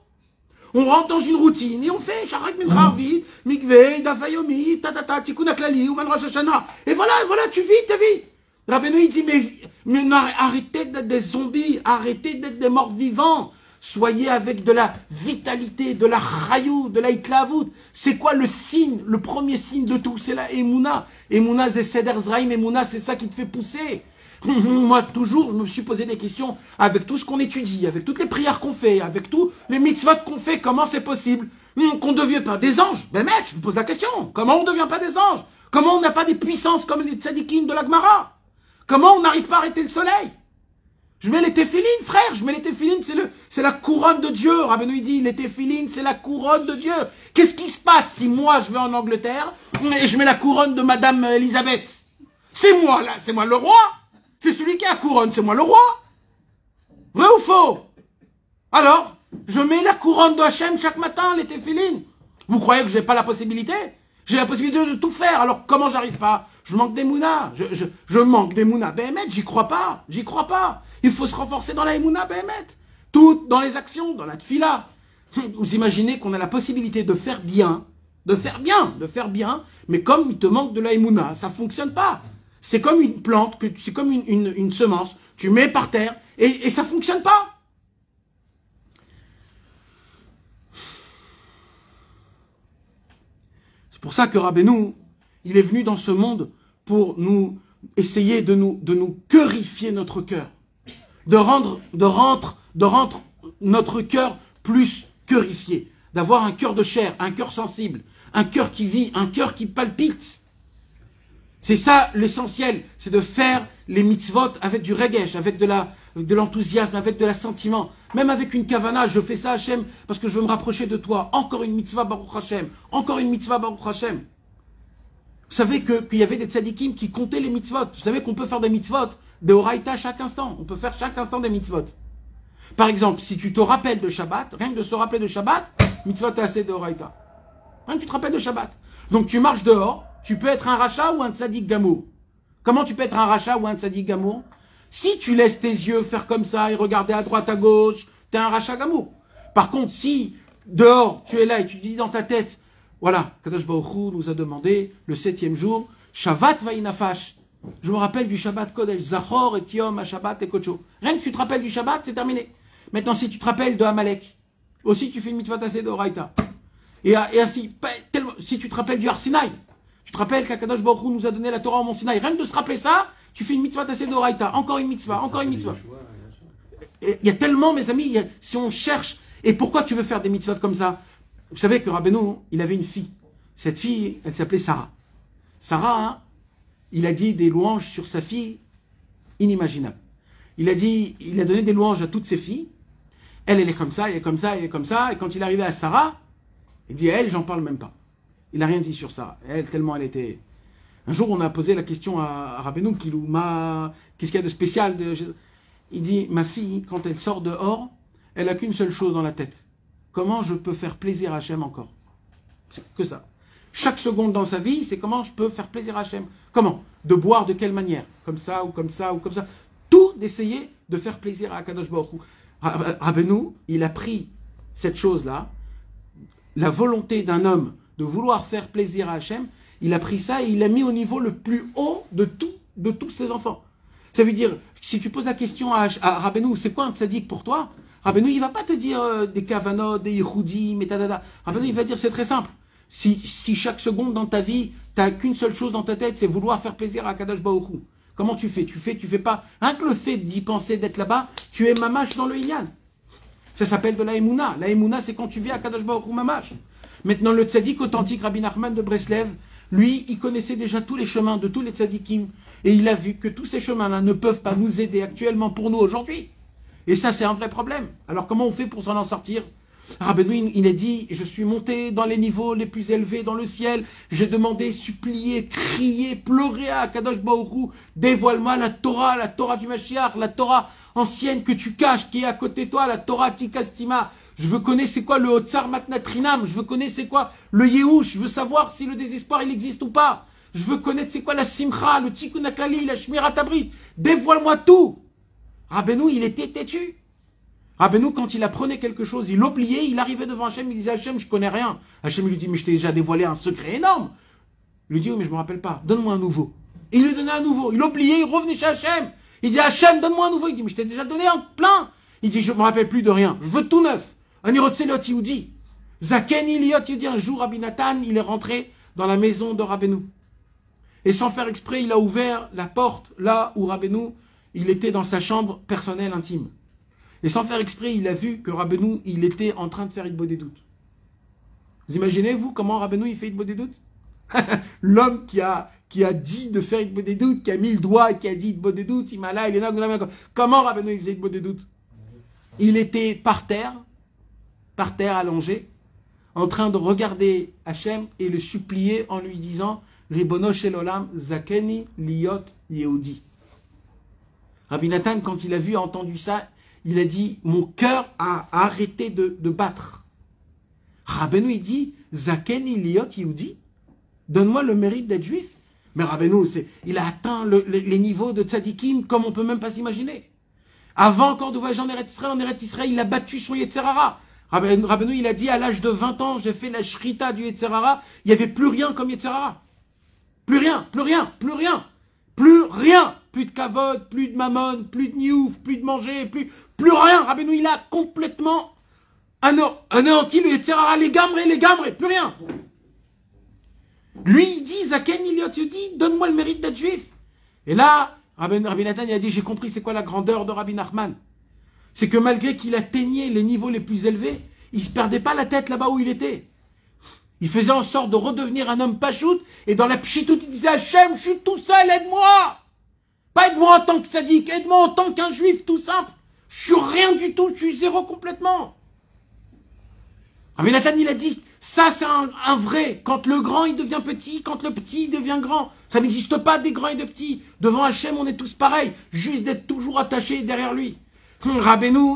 On rentre dans une routine et on fait Sharak Minravi, Mikve, Dafayomi, Tatata. Et voilà, voilà, tu vis ta vie. Rabbeinu, il dit, mais, arrêtez d'être des zombies, arrêtez d'être des morts vivants. Soyez avec de la vitalité, de la rayou, de la itlavut. C'est quoi le signe, le premier signe de tout? C'est la Emouna. Emouna, c'est Seder Zraim, Emouna, c'est ça qui te fait pousser. *laughs* Moi, toujours, je me suis posé des questions avec tout ce qu'on étudie, avec toutes les prières qu'on fait, avec tous les mitzvot qu'on fait, comment c'est possible? Hmm, qu'on ne devient pas des anges? Ben mec, je me pose la question. Comment on ne devient pas des anges? Comment on n'a pas des puissances comme les tzadikim de la Gemara? Comment on n'arrive pas à arrêter le soleil? Je mets les téphilines, frère. Je mets les téphilines, c'est la couronne de Dieu. Rabbeinu dit, les téphilines, c'est la couronne de Dieu. Qu'est-ce qui se passe si moi je vais en Angleterre et je mets la couronne de Madame Elisabeth? C'est moi là, c'est moi le roi. C'est celui qui a la couronne, c'est moi le roi. Vrai ou faux? Alors, je mets la couronne de Hachem chaque matin, les téphilines. Vous croyez que je n'ai pas la possibilité? J'ai la possibilité de tout faire. Alors comment j'arrive pas Je manque des mounas. Je, manque des mounas. Béhémet, j'y crois pas. J'y crois pas. Il faut se renforcer dans la mouna, Béhémet. Tout dans les actions, dans la tfila. *laughs* Vous imaginez qu'on a la possibilité de faire bien, de faire bien, de faire bien, mais comme il te manque de la mouna, ça fonctionne pas. C'est comme une plante, c'est comme une, semence, tu mets par terre et, et ça fonctionne pas. C'est pour ça que Rabbeinu, il est venu dans ce monde pour nous essayer de nous, de nous notre cœur, de rendre, de rendre, de rendre notre cœur plus purifié, d'avoir un cœur de chair, un cœur sensible, un cœur qui vit, un cœur qui palpite. C'est ça l'essentiel, c'est de faire les mitzvot avec du regesh, avec de la, de l'enthousiasme, avec de l'assentiment. Même avec une kavana, je fais ça Hachem parce que je veux me rapprocher de toi. Encore une mitzvah Baruch Hashem. Encore une mitzvah Baruch Hashem. Vous savez qu'il y avait des tzadikim qui comptaient les mitzvot. Vous savez qu'on peut faire des mitzvot de Horaïta chaque instant. On peut faire chaque instant des mitzvot. Par exemple, si tu te rappelles de Shabbat, rien que de se rappeler de Shabbat, mitzvot est assez de Horaïta. Rien que tu te rappelles de Shabbat. Donc tu marches dehors, tu peux être un rachat ou un tzadik gamour. Comment tu peux être un rachat ou un tzadik gamour? Si tu laisses tes yeux faire comme ça et regarder à droite, à gauche, t'es un rachat gamour. Par contre, si dehors, tu es là et tu dis dans ta tête, voilà, Kadosh Baruch nous a demandé le septième jour, Shabbat Vainafash. Je me rappelle du Shabbat Kodesh, Zachor et Tiom, Shabbat et Kocho. Rien que tu te rappelles du Shabbat, c'est terminé. Maintenant, si tu te rappelles de Amalek, aussi tu fais une mitzvah de Horaïta. Et, et si tu te rappelles du Arsinaï, tu te rappelles qu'Akadosh Baruch nous a donné la Torah au Mont Sinaï. Rien que de se rappeler ça, tu fais une mitzvah de Horaïta. Encore une mitzvah, encore une mitzvah. Il y a tellement, mes amis, a- si on cherche, et pourquoi tu veux faire des mitzvahs comme ça? Vous savez que Rabbeinu, il avait une fille. Cette fille, elle s'appelait Sarah. Sarah, hein, il a dit des louanges sur sa fille inimaginables. Il a dit, il a donné des louanges à toutes ses filles. Elle, elle est comme ça, elle est comme ça, elle est comme ça. Et quand il est arrivé à Sarah, il dit, elle, j'en parle même pas. Il n'a rien dit sur ça. Elle, tellement elle était. Un jour, on a posé la question à, Rabbeinu, qu'est-ce qu'il y a de spécial. Il dit, ma fille, quand elle sort dehors, elle a qu'une seule chose dans la tête. Comment je peux faire plaisir à Hachem encore? C'est que ça. Chaque seconde dans sa vie, c'est comment je peux faire plaisir à Hachem. Comment? De boire de quelle manière? Comme ça, ou comme ça, ou comme ça. Tout d'essayer de faire plaisir à Akadosh Baruch Rabbeinu, il a pris cette chose-là, la volonté d'un homme de vouloir faire plaisir à Hachem, il a pris ça et il l'a mis au niveau le plus haut de, tout, tous ses enfants. Ça veut dire, si tu poses la question à, à c'est quoi un tzaddik pour toi? Rabbeinu, il va pas te dire euh, des kavanot, des yehoudim, et tadada. Rabbeinu, il va dire, c'est très simple. Si, si chaque seconde dans ta vie, t'as qu'une seule chose dans ta tête, c'est vouloir faire plaisir à Kadosh Hu. Comment tu fais? Tu fais, tu fais pas. Rien que le fait d'y penser, d'être là-bas, tu es mamache dans le Inyan. Ça s'appelle de la Emouna. La Emouna, c'est quand tu vis à Kadosh Baruch Hu Mamash. Maintenant, le tzaddik authentique, Rabbi Nachman de Breslev, lui, il connaissait déjà tous les chemins de tous les tzaddikim. Et il a vu que tous ces chemins-là ne peuvent pas nous aider actuellement pour nous aujourd'hui. Et ça, c'est un vrai problème. Alors, comment on fait pour s'en en sortir? Rabbeinu, il a dit, je suis monté dans les niveaux les plus élevés dans le ciel, j'ai demandé, supplié, crié, pleuré à Kadosh Baoru, dévoile-moi la Torah, la Torah du Mashiach, la Torah ancienne que tu caches, qui est à côté de toi, la Torah Tikastima. Je veux connaître c'est quoi le Otsar Matnatrinam, je veux connaître c'est quoi le Yehush, je veux savoir si le désespoir il existe ou pas. Je veux connaître c'est quoi la Simcha, le Tikkun la Shmirat Abrit. Dévoile-moi tout. Rabbeinu, il était têtu. Rabbeinu, quand il apprenait quelque chose, il oubliait, il arrivait devant Hachem, il disait Hachem, je connais rien. Hachem lui dit, mais je t'ai déjà dévoilé un secret énorme. Il lui dit, oui, mais je me rappelle pas, donne-moi un nouveau. Il lui donnait un nouveau. Il oubliait, il revenait chez Hachem. Il dit, Hachem, donne-moi un nouveau. Il dit, mais je t'ai déjà donné un plein. Il dit, je me rappelle plus de rien. Je veux tout neuf. Un Irotzelot Yehudi. Zaken Iliot Yehudi, un jour, Rabbi Nathan, il est rentré dans la maison de Rabbeinu. Et sans faire exprès, il a ouvert la porte là où Rabbeinu, il était dans sa chambre personnelle intime. Et sans faire exprès, il a vu que Rabbeinu, il était en train de faire Idbo des doutes. Vous imaginez, vous, comment Rabbeinu, il fait Idbo des doutes? *laughs* L'homme qui a, qui a dit de faire Idbo des doutes, qui a mis le doigt qui a dit Idbo des doutes, il m'a là, il est là, comment Rabbeinu, il faisait Idbo des doutes? Il était par terre, par terre allongé, en train de regarder Hachem et le supplier en lui disant Ribono Shelolam Zakeni Liot Yehudi. Rabbi Nathan, quand il a vu, entendu ça, il a dit Mon cœur a arrêté de, de battre. Rabbeinu, il dit Zakeni Liot Yehudi Donne-moi le mérite d'être juif. Mais Rabbeinu, il a atteint le, les, les niveaux de tzadikim comme on peut même pas s'imaginer. Avant encore de voyager en Eretz Israël, en Eretz Israël, il a battu son Yetzerara. Rabbeinu, il a dit, à l'âge de 20 ans, j'ai fait la shrita du Yetzerara, il n'y avait plus rien comme Yetzerara. Plus rien, plus rien, plus rien. Plus rien. Plus de kavod, plus de mammon, plus de niouf, plus de manger, plus, plus rien. Rabbeinu, il a complètement anéanti le Yetzerara, les gamres, les gamres, plus rien. Lui, il dit, Zaken il dit, donne-moi le mérite d'être juif. Et là, Rabbi, Nathan, il a dit, j'ai compris c'est quoi la grandeur de Rabbi Nachman. C'est que malgré qu'il atteignait les niveaux les plus élevés, il se perdait pas la tête là-bas où il était. Il faisait en sorte de redevenir un homme pachout, et dans la pchitout, il disait, Hachem, je suis tout seul, aide-moi! Pas aide-moi en tant que sadique, aide-moi en tant qu'un juif tout simple. Je suis rien du tout, je suis zéro complètement. Rabbi Nathan, il a dit, ça c'est un, vrai. Quand le grand il devient petit, quand le petit il devient grand. Ça n'existe pas des grands et de petits. Devant Hachem, on est tous pareils. Juste d'être toujours attachés derrière lui. Hum,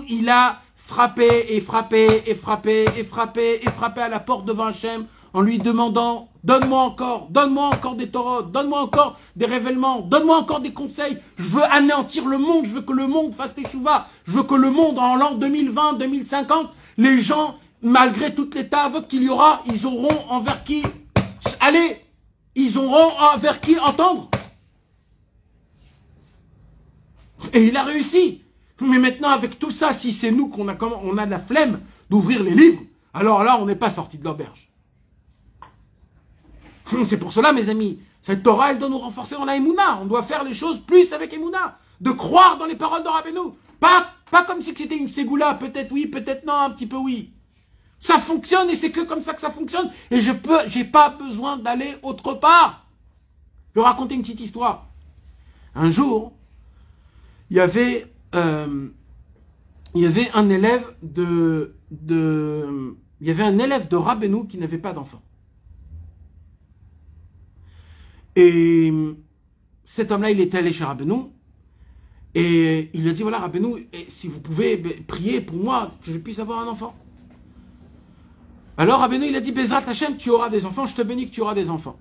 il a frappé et frappé et frappé et frappé et frappé à la porte devant Hachem en lui demandant Donne-moi encore, donne-moi encore des taureaux, donne-moi encore des révélements, donne-moi encore des conseils. Je veux anéantir le monde, je veux que le monde fasse des chouvas. Je veux que le monde, en l'an 2020, 2050, les gens, malgré toutes les tavotes qu'il y aura, ils auront envers qui? Allez Ils auront envers qui entendre? Et il a réussi. Mais maintenant, avec tout ça, si c'est nous qu'on a, on a la flemme d'ouvrir les livres, alors là, on n'est pas sorti de l'auberge. C'est pour cela, mes amis, cette Torah, elle doit nous renforcer dans la Emouna. On doit faire les choses plus avec Emouna. De croire dans les paroles de Rabbeinu. Pas, pas comme si c'était une ségoula, peut-être oui, peut-être non, un petit peu oui. Ça fonctionne et c'est que comme ça que ça fonctionne. Et je peux, j'ai pas besoin d'aller autre part. Je vais raconter une petite histoire. Un jour, il y avait, euh, il y avait un élève de, de, il y avait un élève de qui n'avait pas d'enfant. Et cet homme-là, il était allé chez Rabbeinu et il lui a dit voilà Rabbeinu, si vous pouvez prier pour moi que je puisse avoir un enfant. Alors Rabbeinu, il a dit Bezrat Hashem, tu auras des enfants, je te bénis que tu auras des enfants.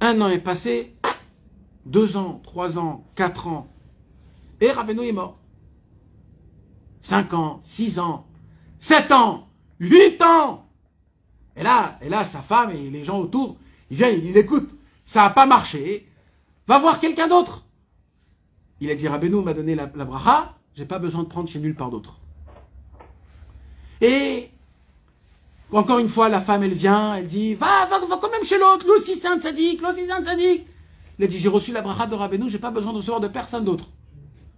Un an est passé, deux ans, trois ans, quatre ans, et Rabbeinu est mort. Cinq ans, six ans, sept ans, huit ans. Et là, et là, sa femme et les gens autour, ils viennent, ils disent écoute, ça n'a pas marché, va voir quelqu'un d'autre. Il a dit Rabbeinu m'a donné la, la bracha, j'ai pas besoin de prendre chez nulle part d'autre. Et encore une fois, la femme, elle vient, elle dit, va, va, va quand même chez l'autre, lui aussi c'est un tzaddik, lui aussi c'est un tzaddik. Il a dit, j'ai reçu la bracha de Rabbeinu, j'ai pas besoin de recevoir de personne d'autre.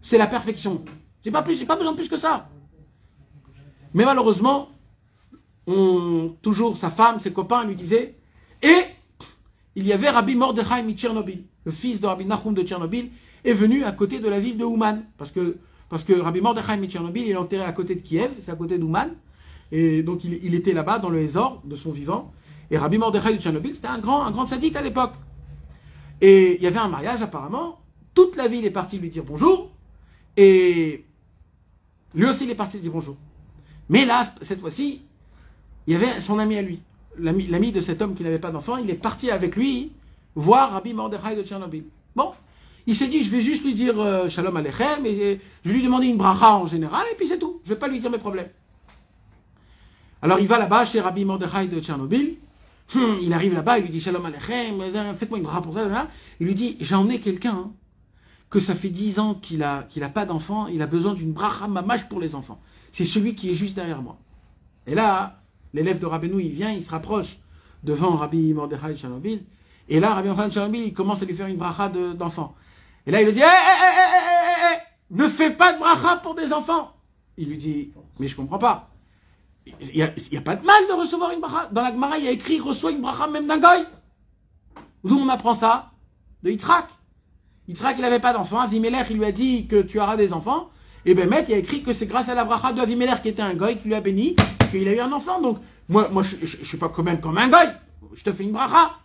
C'est la perfection. J'ai pas plus, j'ai pas besoin de plus que ça. Mais malheureusement, toujours sa femme, ses copains lui disaient, et il y avait Rabbi Mordechai de Tchernobyl, le fils de Rabbi Nachum de Tchernobyl, est venu à côté de la ville de Ouman, parce que, parce que Rabbi Mordechai de Tchernobyl, il est enterré à côté de Kiev, c'est à côté d'Ouman, et donc il, il était là-bas dans le Hésor de son vivant. Et Rabbi Mordechai de Tchernobyl, c'était un grand, un grand sadique à l'époque. Et il y avait un mariage apparemment. Toute la ville est partie lui dire bonjour. Et lui aussi il est parti lui dire bonjour. Mais là, cette fois-ci, il y avait son ami à lui. L'ami de cet homme qui n'avait pas d'enfant, il est parti avec lui voir Rabbi Mordechai de Tchernobyl. Bon, Il s'est dit, je vais juste lui dire euh, Shalom Aleichem et je vais lui demander une bracha en général et puis c'est tout. Je vais pas lui dire mes problèmes. Alors il va là-bas chez Rabbi Mordechai de Tchernobyl. Hum, il arrive là-bas, il lui dit Shalom Aleichem, euh, faites-moi une bracha pour ça. là. Il lui dit, j'ai emmené quelqu'un hein, que ça fait 10 ans qu'il a, qu'il a pas d'enfant, il a besoin d'une bracha mamash pour les enfants. C'est celui qui est juste derrière moi. Et là, l'élève de Rabbeinu, il vient, il se rapproche devant Rabbi Mordechai de Tchernobyl. Et là, Rabbi Mordechai de Tchernobyl, il commence à lui faire une bracha de- d'enfant. Et là, il lui dit, Hé, hé, hé, hé, hé, hé, hé, ne fais pas de bracha pour des enfants. Il lui dit, mais je comprends pas. Il n'y a, il pas de mal de recevoir une bracha. Dans la Gemara, il y a écrit, reçois une bracha même d'un goy. D'où on apprend ça De Yitzhak. Yitzhak, il n'avait pas d'enfant. Avimelech, il lui a dit que tu auras des enfants. Et ben, il y a écrit que c'est grâce à la bracha de Avimelech, qui était un goy, qui lui a béni, qu'il a eu un enfant. Donc, moi, moi je, je, suis pas quand même comme un goy. Je te fais une bracha.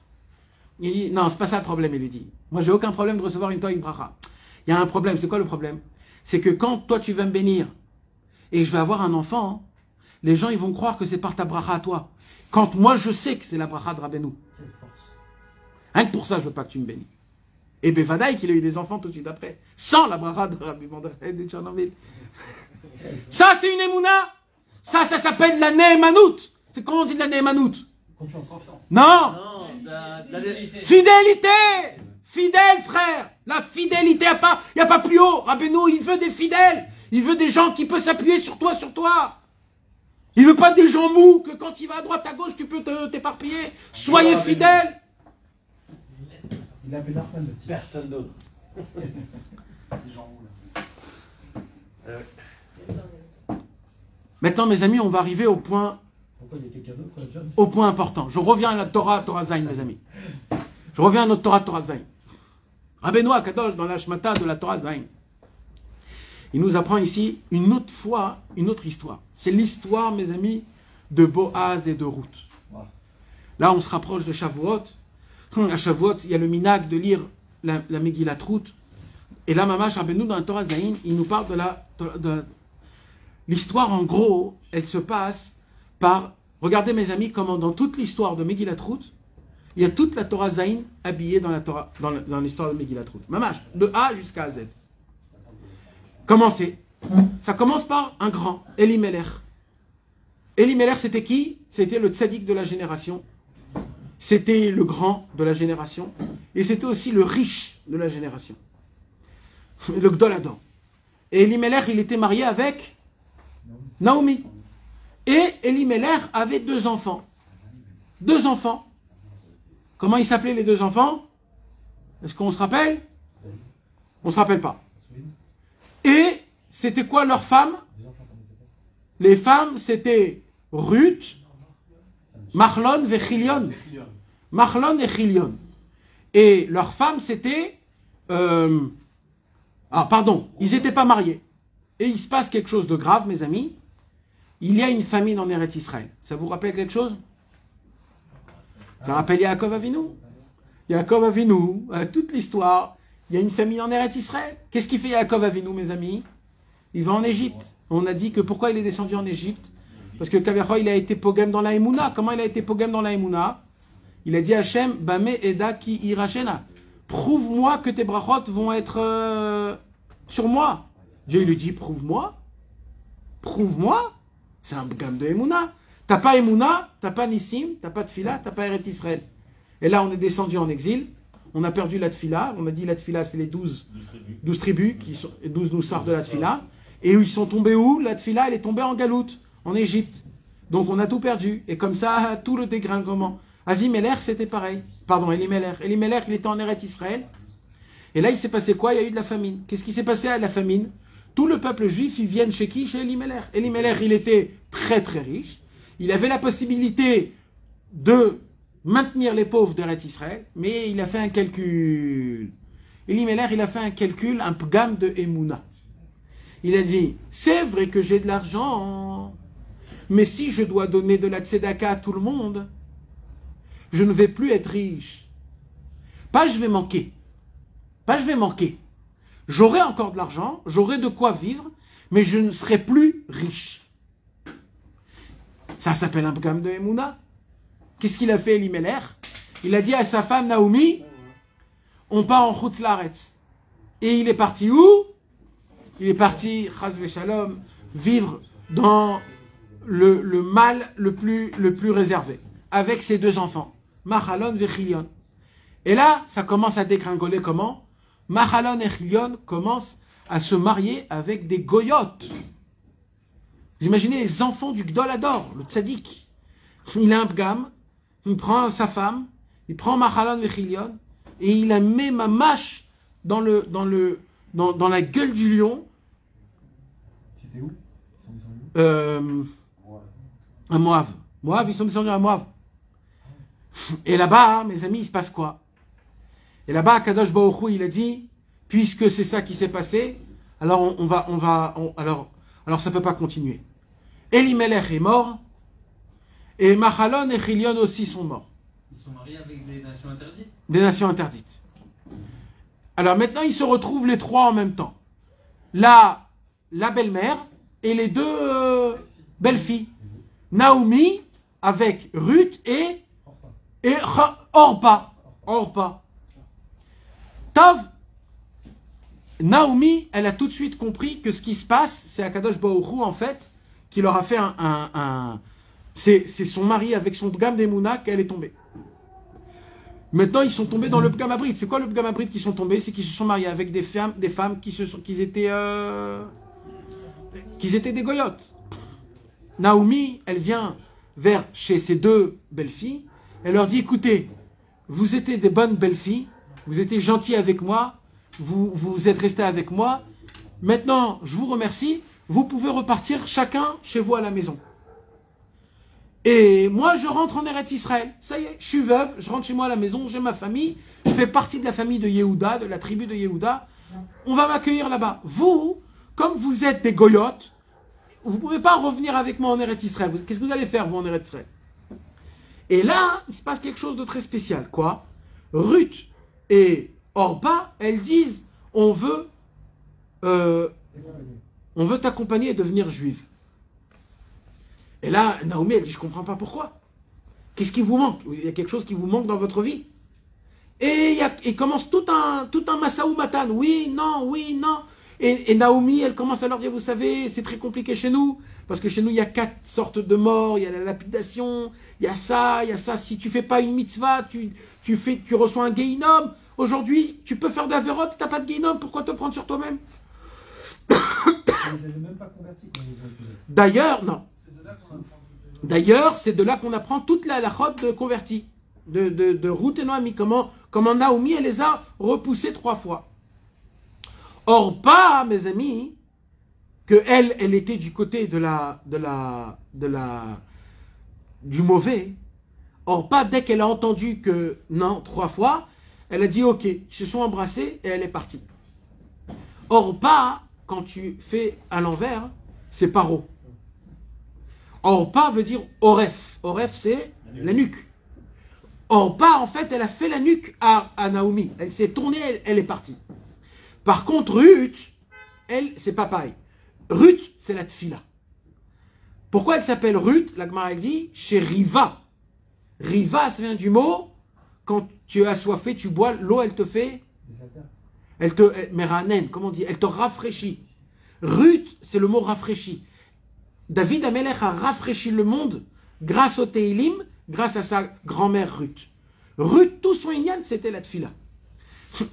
Il dit, non, c'est pas ça le problème, il lui dit. Moi, j'ai aucun problème de recevoir une toi une bracha. Il y a un problème. C'est quoi le problème? C'est que quand toi, tu vas me bénir et je vais avoir un enfant, les gens, ils vont croire que c'est par ta bracha à toi. Quand moi, je sais que c'est la bracha de Rabbeinu. Rien que pour ça, je veux pas que tu me bénis. Et Bevadaï qu'il a eu des enfants tout de suite après. Sans la bracha de Rabbi de Tchernobyl. Ça, c'est une émouna. Ça, ça s'appelle la Nehemanout. C'est comment on dit de la Nehemanout Confiance. Non Non, Fidélité Fidèle, frère La fidélité, il n'y a, pas- y a pas plus haut. Rabbeinu, il veut des fidèles. Il veut des gens qui peuvent s'appuyer sur toi, sur toi. Il veut pas des gens mous que quand il va à droite, à gauche, tu peux te- t'éparpiller. Soyez fidèles. Il a appelé Nachman, le petit. personne d'autre. *laughs* Maintenant, mes amis, on va arriver au point, au point important. Je reviens à la Torah, Torah Zayn, mes amis. Je reviens à notre Torah, Torah Zayn. Rabbeinu Akadosh, dans la Shmata de la Torah Zayn, il nous apprend ici une autre fois, une autre histoire. C'est l'histoire, mes amis, de Boaz et de Ruth. Là, on se rapproche de Shavuot. À Shavuot, il y a le minag de lire la, la Megillat Ruth. Et là, Mamash Rabbeinu, dans la Torah Zayn, il nous parle de la... de- L'histoire, en gros, elle se passe par... Regardez, mes amis, comment dans toute l'histoire de Megillat Ruth, il y a toute la Torah Zayn habillée dans l'histoire de Megillat Ruth. De A jusqu'à Z. Comment c'est Ça commence par un grand, Elimelech. Elimelech, c'était qui? C'était le tzaddik de la génération. C'était le grand de la génération. Et c'était aussi le riche de la génération. *laughs* Le Gdoladon. Et Elimelech, il était marié avec Naomi. Et Elimelech avait deux enfants. Deux enfants. Comment ils s'appelaient les deux enfants? Est-ce qu'on se rappelle? On se rappelle pas. Et c'était quoi leurs femmes Les femmes, c'était Ruth, Machlon et Chilion. Machlon et Chilion. Et leurs femmes, c'était... euh, ah, pardon, ils n'étaient pas mariés. Et il se passe quelque chose de grave, mes amis. Il y a une famine en Eretz Israël. Ça vous rappelle quelque chose? Ça rappelle Yaakov Avinu? Yaakov Avinu, euh, toute l'histoire, il y a une famine en Eretz Israël. Qu'est-ce qu'il fait Yaakov Avinu, mes amis? Il va en Égypte. On a dit que pourquoi il est descendu en Égypte? Parce que Kaverho, il a été pogem dans la Emouna. Comment il a été pogem dans la Emouna? Il a dit à Hachem, Bame Eda ki irachena. Prouve-moi que tes brachot vont être euh, sur moi. Dieu lui dit, prouve-moi. Prouve-moi. C'est un gamme de Emouna. T'as pas Emouna, t'as pas Nissim, t'as pas Tfila, t'as pas Eret Israël. Et là, on est descendu en exil. On a perdu la Tfila. On a dit la Tfila, c'est les 12, 12 tribus, qui sont, et 12 nous sortent de la Tfila. Et ils sont tombés où? La Tfila, elle est tombée en Galoute, en Égypte. Donc on a tout perdu. Et comme ça, tout le dégringlement. Avimelech, c'était pareil. Pardon, Elimelech. Elimelech, il était en Eret Israël. Et là, il s'est passé quoi? Il y a eu de la famine. Qu'est-ce qui s'est passé à la famine? Tout le peuple juif, ils viennent chez qui? Chez Elimelech. Elimelech, il était très très riche. Il avait la possibilité de maintenir les pauvres d'Eret Israël, mais il a fait un calcul. Elimelech, il a fait un calcul, un pgam de Emouna. Il a dit, c'est vrai que j'ai de l'argent, mais si je dois donner de la tzedaka à tout le monde, je ne vais plus être riche. Pas je vais manquer. Pas je vais manquer. J'aurai encore de l'argent, j'aurai de quoi vivre, mais je ne serai plus riche. Ça s'appelle un pgam de Emouna. Qu'est-ce qu'il a fait Elimelech Il a dit à sa femme Naomi, on part en Chutzlaretz. Et il est parti où? Il est parti, chas shalom, vivre dans le, le mal le plus, réservé, avec ses deux enfants, Machalon et. Et là, ça commence à dégringoler comment? Machalon et Chilion commencent à se marier avec des goyotes. Vous imaginez les enfants du Gdolador, le tzaddik. Il a un pgam, il prend sa femme, il prend Machalon et Chilion, et il la met ma mâche dans, le, dans, le, dans, dans la gueule du lion. C'était où? Euh, à Moab. Moab, ils sont descendus à Moab. Et là-bas, mes amis, il se passe quoi? Et là-bas, Kadosh Baruch Hu, il a dit, puisque c'est ça qui s'est passé, alors on, on va, on va, on- alors, alors ça peut pas continuer. Elimelech est mort, et Machalon et Chilion aussi sont morts. Ils sont mariés avec des nations interdites des nations interdites. Alors maintenant, ils se retrouvent les trois en même temps. La, la belle-mère et les deux euh, belles-filles. Naomi avec Ruth et, et Orpa. Orpa. Naomi, elle a tout de suite compris que ce qui se passe, c'est Akadosh Hu, en fait, qui leur a fait un... un- c'est son mari avec son gamme d'Emouna qu'elle est tombée. Maintenant, ils sont tombés dans le Pgamabrit. C'est quoi le Pgamabrit qui sont tombés? C'est qu'ils se sont mariés avec des femmes, des femmes qui se sont, qui étaient, euh, qui étaient des goyotes. Naomi, elle vient vers chez ses deux belles-filles. Elle leur dit écoutez, vous étiez des bonnes belles-filles, vous étiez gentils avec moi, vous, vous êtes restés avec moi. Maintenant, je vous remercie. Vous pouvez repartir chacun chez vous à la maison. Et moi, je rentre en Eretz Israël. Ça y est, je suis veuve, je rentre chez moi à la maison, j'ai ma famille, je fais partie de la famille de Yehuda, de la tribu de Yehuda. On va m'accueillir là-bas. Vous, comme vous êtes des goyotes, vous ne pouvez pas revenir avec moi en Eretz Israël. Qu'est-ce que vous allez faire, vous, en Eretz Israël? Et là, il se passe quelque chose de très spécial. Quoi? Ruth et Orba, elles disent on veut, euh, on veut t'accompagner et devenir juive. Et là, Naomi, elle dit, je comprends pas pourquoi. Qu'est-ce qui vous manque? Il y a quelque chose qui vous manque dans votre vie. Et il, commence tout un, tout un Matan. Oui, non, oui, non. Et, Naomi, elle commence à leur dire, vous savez, c'est très compliqué chez nous. Parce que chez nous, il y a quatre sortes de morts. Il y a la lapidation, il y a ça, il y a ça. Si tu fais pas une mitzvah, tu, tu, fais, tu reçois un geinom. Aujourd'hui, tu peux faire de la vérote, t'as pas de geinom. Pourquoi te prendre sur toi-même *coughs* converti. D'ailleurs, non. D'ailleurs, c'est de là qu'on apprend toute la halachot de convertis, de, de, de Ruth et Noémie, comment, comment Naomi, elle les a repoussés trois fois. Or, pas, mes amis, que elle, elle était du côté de la, de la, de la, du mauvais. Or, pas, dès qu'elle a entendu que non, trois fois, elle a dit ok, ils se sont embrassés et elle est partie. Or, pas, quand tu fais à l'envers, c'est paro. Orpa veut dire Oref. Oref, c'est la nuque. Orpa, en fait, elle a fait la nuque à, à Naomi. Elle s'est tournée, elle, elle est partie. Par contre, Ruth, elle, c'est pas pareil. Ruth, c'est la tfila. Pourquoi elle s'appelle Ruth? La Gemara, elle dit chez Riva. Riva, ça vient du mot quand tu es assoiffé, tu bois, l'eau, elle te fait elle te, elle- Meranen, comment on dit Elle te rafraîchit. Ruth, c'est le mot rafraîchi. David Amelech a rafraîchi le monde grâce au Teilim, grâce à sa grand-mère Ruth. Ruth, tout son Inyan, c'était la tfila.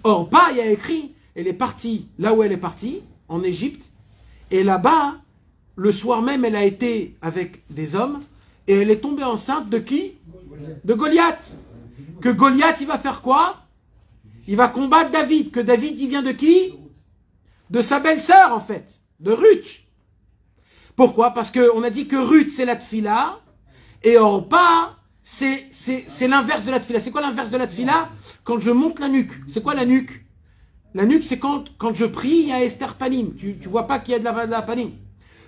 Or, pas, il y a écrit, elle est partie là où elle est partie, en Égypte, et là-bas, le soir même, elle a été avec des hommes, et elle est tombée enceinte de qui? De Goliath. Que Goliath, il va faire quoi? Il va combattre David. Que David, il vient de qui? De sa belle-sœur, en fait. De Ruth. Pourquoi? Parce qu'on a dit que Ruth, c'est la tfila, et Orpa, c'est l'inverse de la tfila. C'est quoi l'inverse de la tfila Quand je monte la nuque. C'est quoi la nuque? La nuque, c'est quand, quand je prie, il y a Esther Panim. Tu, tu vois pas qu'il y a de la base à Panim.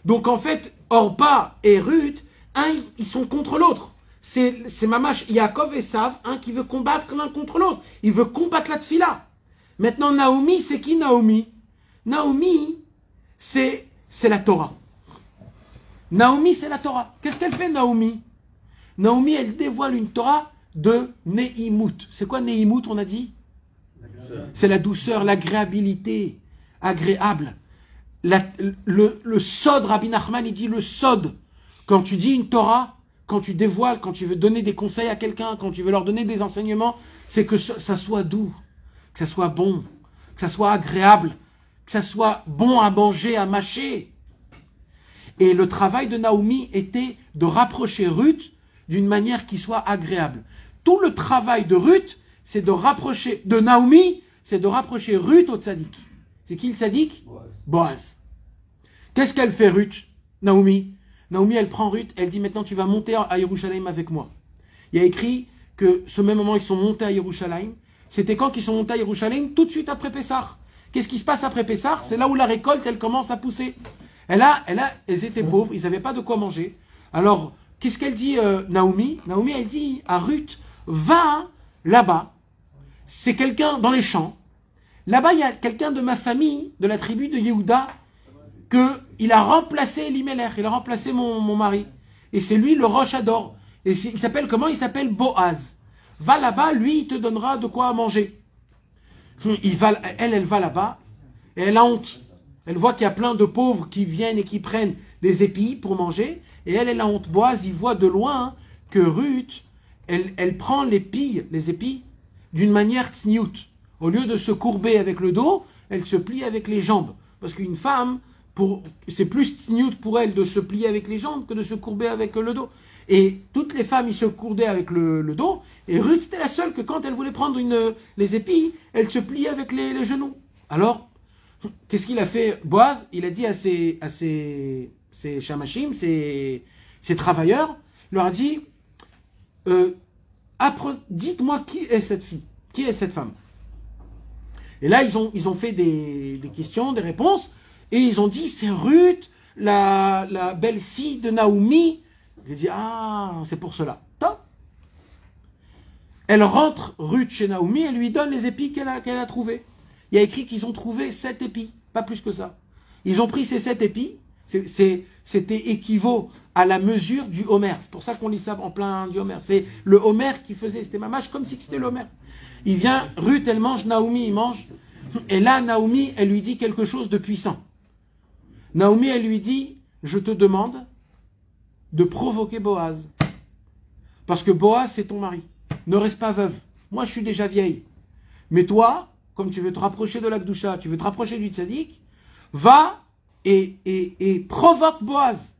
Donc en fait, Orpa et Ruth, un, ils sont contre l'autre. C'est Mamash Yaakov et Sav, un qui veut combattre l'un contre l'autre. Il veut combattre la tfila. Maintenant, Naomi, c'est qui Naomi? Naomi, c'est c'est la Torah. Naomi, c'est la Torah. Qu'est-ce qu'elle fait, Naomi? Naomi, elle dévoile une Torah de Nehimut. C'est quoi Nehimut, on a dit? C'est la douceur, l'agréabilité. Agréable. La- le, le sod, Rabbi Nachman, il dit le sod. Quand tu dis une Torah, quand tu dévoiles, quand tu veux donner des conseils à quelqu'un, quand tu veux leur donner des enseignements, c'est que ça soit doux, que ça soit bon, que ça soit agréable, que ça soit bon à manger, à mâcher. Et le travail de Naomi était de rapprocher Ruth d'une manière qui soit agréable. Tout le travail de Ruth, c'est de rapprocher, de Naomi, c'est de rapprocher Ruth au tzaddik. C'est qui le tzaddik? Boaz. Qu'est-ce qu'elle fait Ruth? Naomi? Naomi, elle prend Ruth, elle dit maintenant tu vas monter à Yerushalayim avec moi. Il y a écrit que ce même moment ils sont montés à Yerushalayim, c'était quand ils sont montés à Yerushalayim? Tout de suite après Pessah. Qu'est-ce qui se passe après Pessah? C'est là où la récolte, elle commence à pousser. Elle a, elle a, elles étaient pauvres, ils n'avaient pas de quoi manger. Alors, qu'est-ce qu'elle dit euh, Naomi? Naomi, elle dit à Ruth, va là-bas. C'est quelqu'un dans les champs. Là-bas, il y a quelqu'un de ma famille, de la tribu de Yehuda, que il a remplacé Elimelech, il a remplacé mon, mon mari. Et c'est lui le roche adore. Et il s'appelle comment Il s'appelle? Boaz. Va là-bas, lui, il te donnera de quoi manger. Il va, elle, elle va là-bas, et elle a honte. Elle voit qu'il y a plein de pauvres qui viennent et qui prennent des épis pour manger, et elle, elle a honte. Boaz, il voit de loin que Ruth, elle, elle prend les pilles, les épis, d'une manière tsniout. Au lieu de se courber avec le dos, elle se plie avec les jambes. Parce qu'une femme, c'est plus tsniout pour elle de se plier avec les jambes que de se courber avec le dos. Et toutes les femmes, ils se courbaient avec le, dos. Et Ruth, c'était la seule que quand elle voulait prendre une, les épis, elle se pliait avec les, genoux. Alors, qu'est-ce qu'il a fait Boaz? Il a dit à ses, à ses, ses ses, ses travailleurs, il leur a dit, euh, dites-moi qui est cette fille, qui est cette femme. Et là, ils ont, ils ont fait des, des questions, des réponses, et ils ont dit, c'est Ruth, la, la belle-fille de Naomi. A dit, ah, c'est pour cela. Top. Elle rentre, Ruth, chez Naomi, elle lui donne les épis qu'elle a, a trouvés. Il y a écrit qu'ils ont trouvé sept épis, pas plus que ça. Ils ont pris ces sept épis, c'était équivaut à la mesure du Homer. C'est pour ça qu'on lit ça en plein du Homer. C'est le Homer qui faisait, c'était mamache comme si c'était le Homer. Il vient, Ruth, elle mange, Naomi, il mange. Et là, Naomi, elle lui dit quelque chose de puissant. Naomi, elle lui dit, je te demande de provoquer Boaz. Parce que Boaz, c'est ton mari. Ne reste pas veuve. Moi, je suis déjà vieille. Mais toi, comme tu veux te rapprocher de l'Akdoucha, tu veux te rapprocher du tzaddik, va et, et, et provoque Boaz.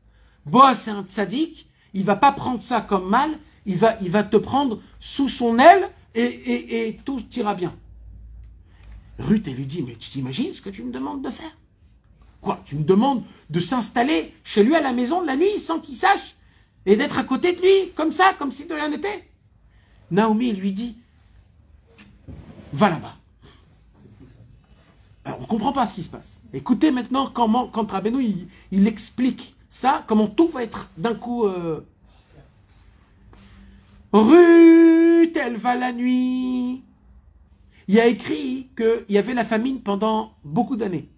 Boaz, c'est un tzaddik, il va pas prendre ça comme mal, il va, te prendre sous son aile et, et, et tout ira bien. Ruth, elle lui dit, mais tu t'imagines ce que tu me demandes de faire? Quoi Tu me demandes de s'installer chez lui à la maison de la nuit sans qu'il sache et d'être à côté de lui, comme ça, comme si de rien n'était? Naomi lui dit, va là-bas. Alors, on ne comprend pas ce qui se passe. Écoutez maintenant comment, quand Rabbeinu, il, explique ça, comment tout va être d'un coup... euh, Ruth, elle va la nuit. Il a écrit qu'il y avait la famine pendant beaucoup d'années.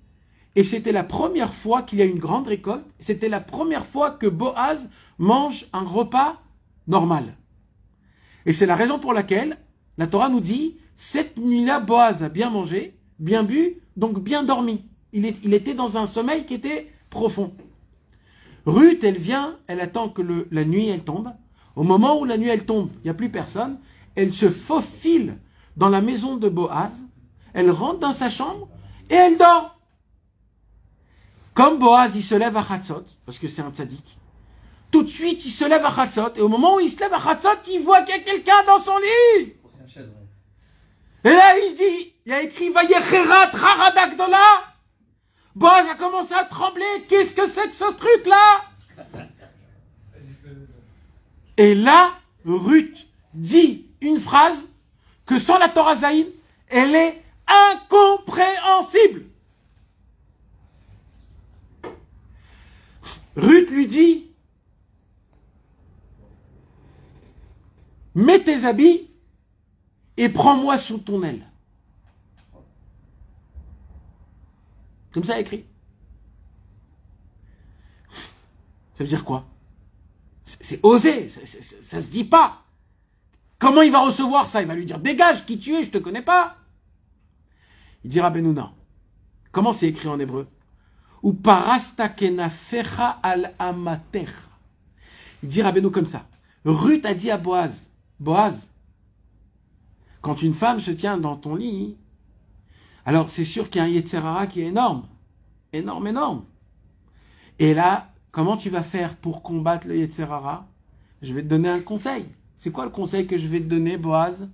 Et c'était la première fois qu'il y a une grande récolte. C'était la première fois que Boaz mange un repas normal. Et c'est la raison pour laquelle la Torah nous dit, cette nuit-là, Boaz a bien mangé, bien bu, donc bien dormi. Il, était dans un sommeil qui était profond. Ruth, elle vient, elle attend que la nuit, elle tombe. Au moment où la nuit, elle tombe, il n'y a plus personne. Elle se faufile dans la maison de Boaz. Elle rentre dans sa chambre et elle dort. Comme Boaz, il se lève à Chatzot, parce que c'est un tzaddik. Tout de suite, il se lève à Chatzot. Et au moment où il se lève à Chatzot, il voit qu'il y a quelqu'un dans son lit. Et là, il dit, il y a écrit Vayechera Traradakdola. Boaz a commencé à trembler. Qu'est-ce que c'est que ce truc-là? Et là, Ruth dit une phrase que sans la Torah Zaïn, elle est incompréhensible. Ruth lui dit, mets tes habits et prends-moi sous ton aile. Comme ça écrit. Ça veut dire quoi? C'est osé, ça se dit pas. Comment il va recevoir ça? Il va lui dire dégage, qui tu es, je te connais pas. Il dit Rabbeinu, non. Comment c'est écrit en hébreu? Ou fecha al amatecha. Il dit Rabbeinu comme ça. Ruth a dit à Boaz, Boaz, quand une femme se tient dans ton lit, alors c'est sûr qu'il y a un Yetzerara qui est énorme. Énorme, énorme. Et là, comment tu vas faire pour combattre le Yetzerara? Je vais te donner un conseil. C'est quoi le conseil que je vais te donner, Boaz?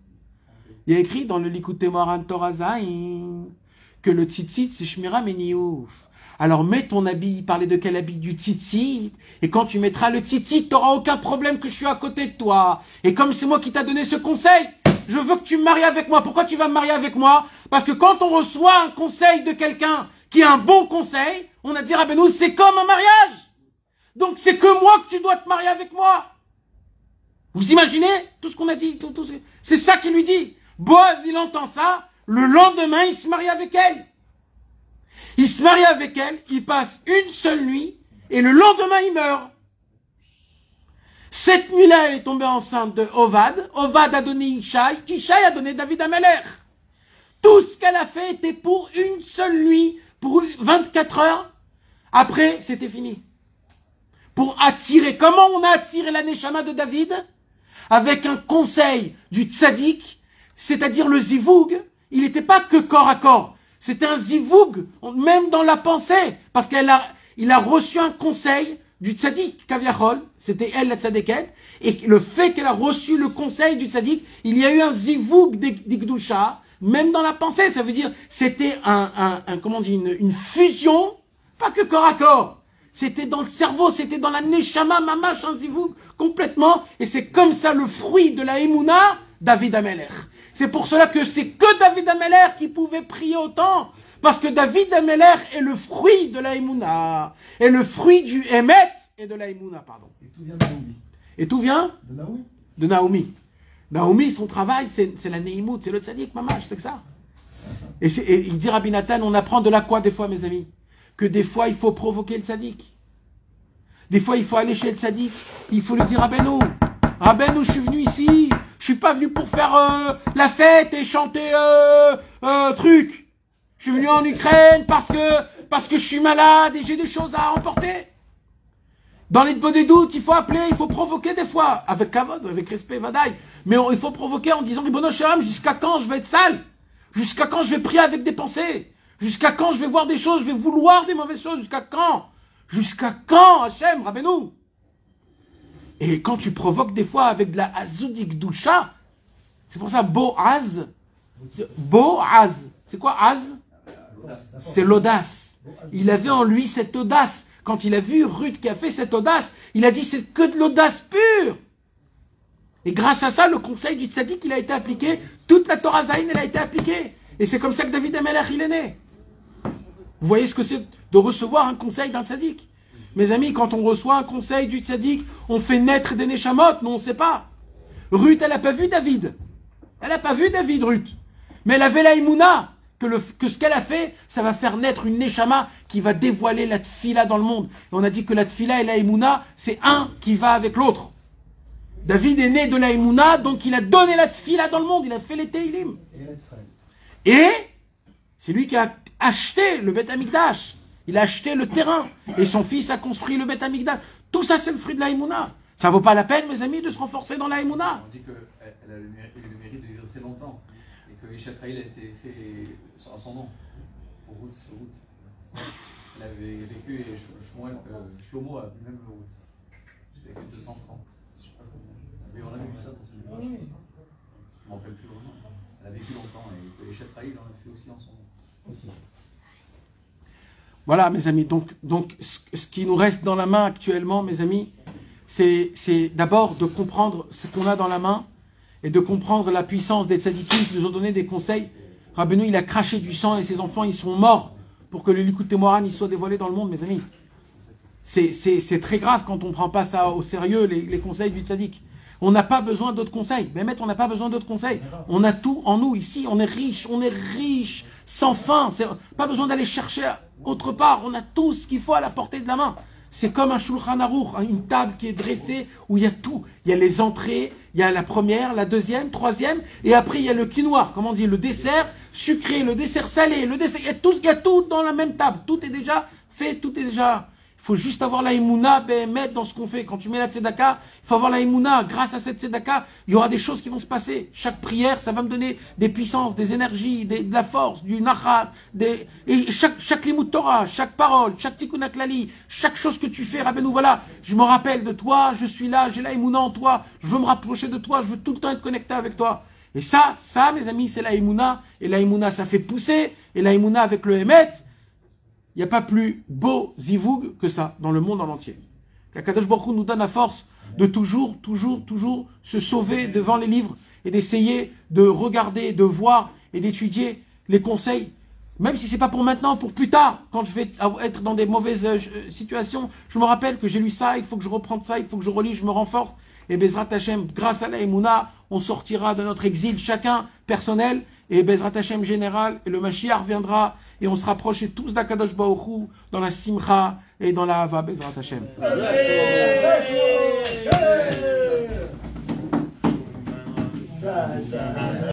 Il y a écrit dans le Likutei Moharan Torah Zayin que le tzitzit, c'est Shmira Meniouf. Alors mets ton habit, parlait de quel habit? Du tzitzit. Et quand tu mettras le tzitzit, tu n'auras aucun problème que je suis à côté de toi. Et comme c'est moi qui t'a donné ce conseil, je veux que tu me maries avec moi. Pourquoi tu vas me marier avec moi? Parce que quand on reçoit un conseil de quelqu'un qui a un bon conseil, on a dit, ah ben nous, c'est comme un mariage. Donc c'est que moi que tu dois te marier avec moi. Vous imaginez tout ce qu'on a dit tout, tout, C'est ça qu'il lui dit. Boaz, il entend ça. Le lendemain, il se marie avec elle. Il se marie avec elle, il passe une seule nuit, et le lendemain, il meurt. Cette nuit-là, elle est tombée enceinte de Ovad. Ovad a donné Ishaï. Ishaï a donné David Ameler. Tout ce qu'elle a fait était pour une seule nuit, pour 24 heures. Après, c'était fini. Pour attirer, comment on a attiré la Neshama de David? Avec un conseil du tzaddik, c'est-à-dire le zivoug. Il n'était pas que corps à corps. C'était un zivoug, même dans la pensée, parce qu'il a, il a reçu un conseil du tzaddik Kaviachol, c'était elle la tzaddiket, et le fait qu'elle a reçu le conseil du tzaddik, il y a eu un zivoug d'Ikdusha, même dans la pensée, ça veut dire, c'était un, un, un, comment on dit, une, fusion, pas que corps à corps, c'était dans le cerveau, c'était dans la neshama, mamash, un zivoug, complètement, et c'est comme ça le fruit de la emuna, David Ameler. C'est pour cela que c'est que David Ameller qui pouvait prier autant. Parce que David Ameller est le fruit de la Emouna. Et le fruit du Emet et de la Emouna, pardon. Et tout vient de Naomi. Et tout vient De Naomi De Naomi. Naomi, son travail, c'est la Neimout, c'est le tzaddik, mamash, c'est que ça. Et, et, il dit Rabbi Nathan, on apprend de là quoi des fois, mes amis? Que des fois, il faut provoquer le tzaddik. Des fois, il faut aller chez le tzaddik. Il faut lui dire, Rabbeinu, Rabbeinu, je suis venu ici. Je suis pas venu pour faire euh, la fête et chanter euh, un truc. Je suis venu en Ukraine parce que parce que je suis malade et j'ai des choses à emporter. Dans les des doutes, il faut appeler, il faut provoquer des fois, avec kavod, avec respect, vadaï. Mais il faut provoquer en disant, bon jusqu'à quand je vais être sale? Jusqu'à quand je vais prier avec des pensées? Jusqu'à quand je vais voir des choses, je vais vouloir des mauvaises choses. Jusqu'à quand? Jusqu'à quand, Hachem, rappelez-nous et quand tu provoques des fois avec de la azoudik doucha, c'est pour ça Boaz, Boaz, c'est quoi Az? C'est l'audace. Il avait en lui cette audace. Quand il a vu Ruth qui a fait cette audace, il a dit c'est que de l'audace pure. Et grâce à ça, le conseil du tzaddik, il a été appliqué. Toute la Torah Zayin, elle a été appliquée. Et c'est comme ça que David Ameler, il est né. Vous voyez ce que c'est de recevoir un conseil d'un tzaddik? Mes amis, quand on reçoit un conseil du tzaddik, on fait naître des neshamot, non, on ne sait pas. Ruth, elle n'a pas vu David. Elle n'a pas vu David, Ruth. Mais elle avait la imuna, que, le, que ce qu'elle a fait, ça va faire naître une neshama qui va dévoiler la tfila dans le monde. Et on a dit que la tfila et la c'est un qui va avec l'autre. David est né de la donc il a donné la tfila dans le monde, il a fait les teilim. Et c'est lui qui a acheté le Beth Amikdash. Il a acheté le terrain. Et son fils a construit le Beth Amigdash. Tout ça, c'est le fruit de la Ça vaut pas la peine, mes amis, de se renforcer dans la On dit qu'elle a le mérite de vivre très longtemps. Et que Ishatraïl a été fait à son nom. Pour route, sur route. Elle avait vécu et euh, Shlomo a vu même route. Il a vécu 200 ans. Je sais pas combien. Mais on avait vu ça dans ce livre. Je ne m'en rappelle plus vraiment. Elle a vécu longtemps et que Ishatraïl en a fait aussi en son nom. Aussi. Voilà, mes amis. Donc, donc ce qui nous reste dans la main actuellement, mes amis, c'est d'abord de comprendre ce qu'on a dans la main et de comprendre la puissance des tzadikim qui nous ont donné des conseils. Rabbeinu, il a craché du sang et ses enfants, ils sont morts pour que le Likud Moran soit dévoilé dans le monde, mes amis. C'est très grave quand on ne prend pas ça au sérieux, les, conseils du tzadik. On n'a pas besoin d'autres conseils. Mais on n'a pas besoin d'autres conseils. On a tout en nous ici. On est riche, on est riche, sans fin. Pas besoin d'aller chercher autre part. On a tout ce qu'il faut à la portée de la main. c'est comme un Shulchan Aruch, hein, une table qui est dressée où il y a tout. Il y a les entrées, il y a la première, la deuxième, troisième, et après il y a le quinoa, comment on dit, le dessert sucré, le dessert salé, le dessert, il y a tout, il y a tout dans la même table. Tout est déjà fait, tout est déjà il faut juste avoir la imuna, mettre dans ce qu'on fait. Quand tu mets la tzedaka, il faut avoir la imuna. Grâce à cette tzedaka, il y aura des choses qui vont se passer. Chaque prière, ça va me donner des puissances, des énergies, des- de la force, du nachat, des, et chaque, chaque chaque parole, chaque tikkun lali, chaque chose que tu fais, Rabbeinu, voilà, je me rappelle de toi, je suis là, j'ai la imuna en toi, je veux me rapprocher de toi, je veux tout le temps être connecté avec toi. Et ça, ça, mes amis, c'est la imuna. Et la imuna, ça fait pousser. Et la imuna avec le Emet, il n'y a pas plus beau zivoug que ça dans le monde en entier. Qu'Akadosh Baruch nous donne la force de toujours, toujours, toujours se sauver devant les livres et d'essayer de regarder, de voir et d'étudier les conseils. Même si c'est pas pour maintenant, pour plus tard, quand je vais être dans des mauvaises euh, euh, situations, je me rappelle que j'ai lu ça, il faut que je reprenne ça, il faut que je relis, je me renforce. Et Bezrat Hashem, grâce à la Emouna, on sortira de notre exil, chacun personnel, et Bezrat Hashem général, et le Mashiach viendra, et on se rapproche tous d'Akadosh Hu dans la Simcha et dans la Hava, Bezrat Hashem.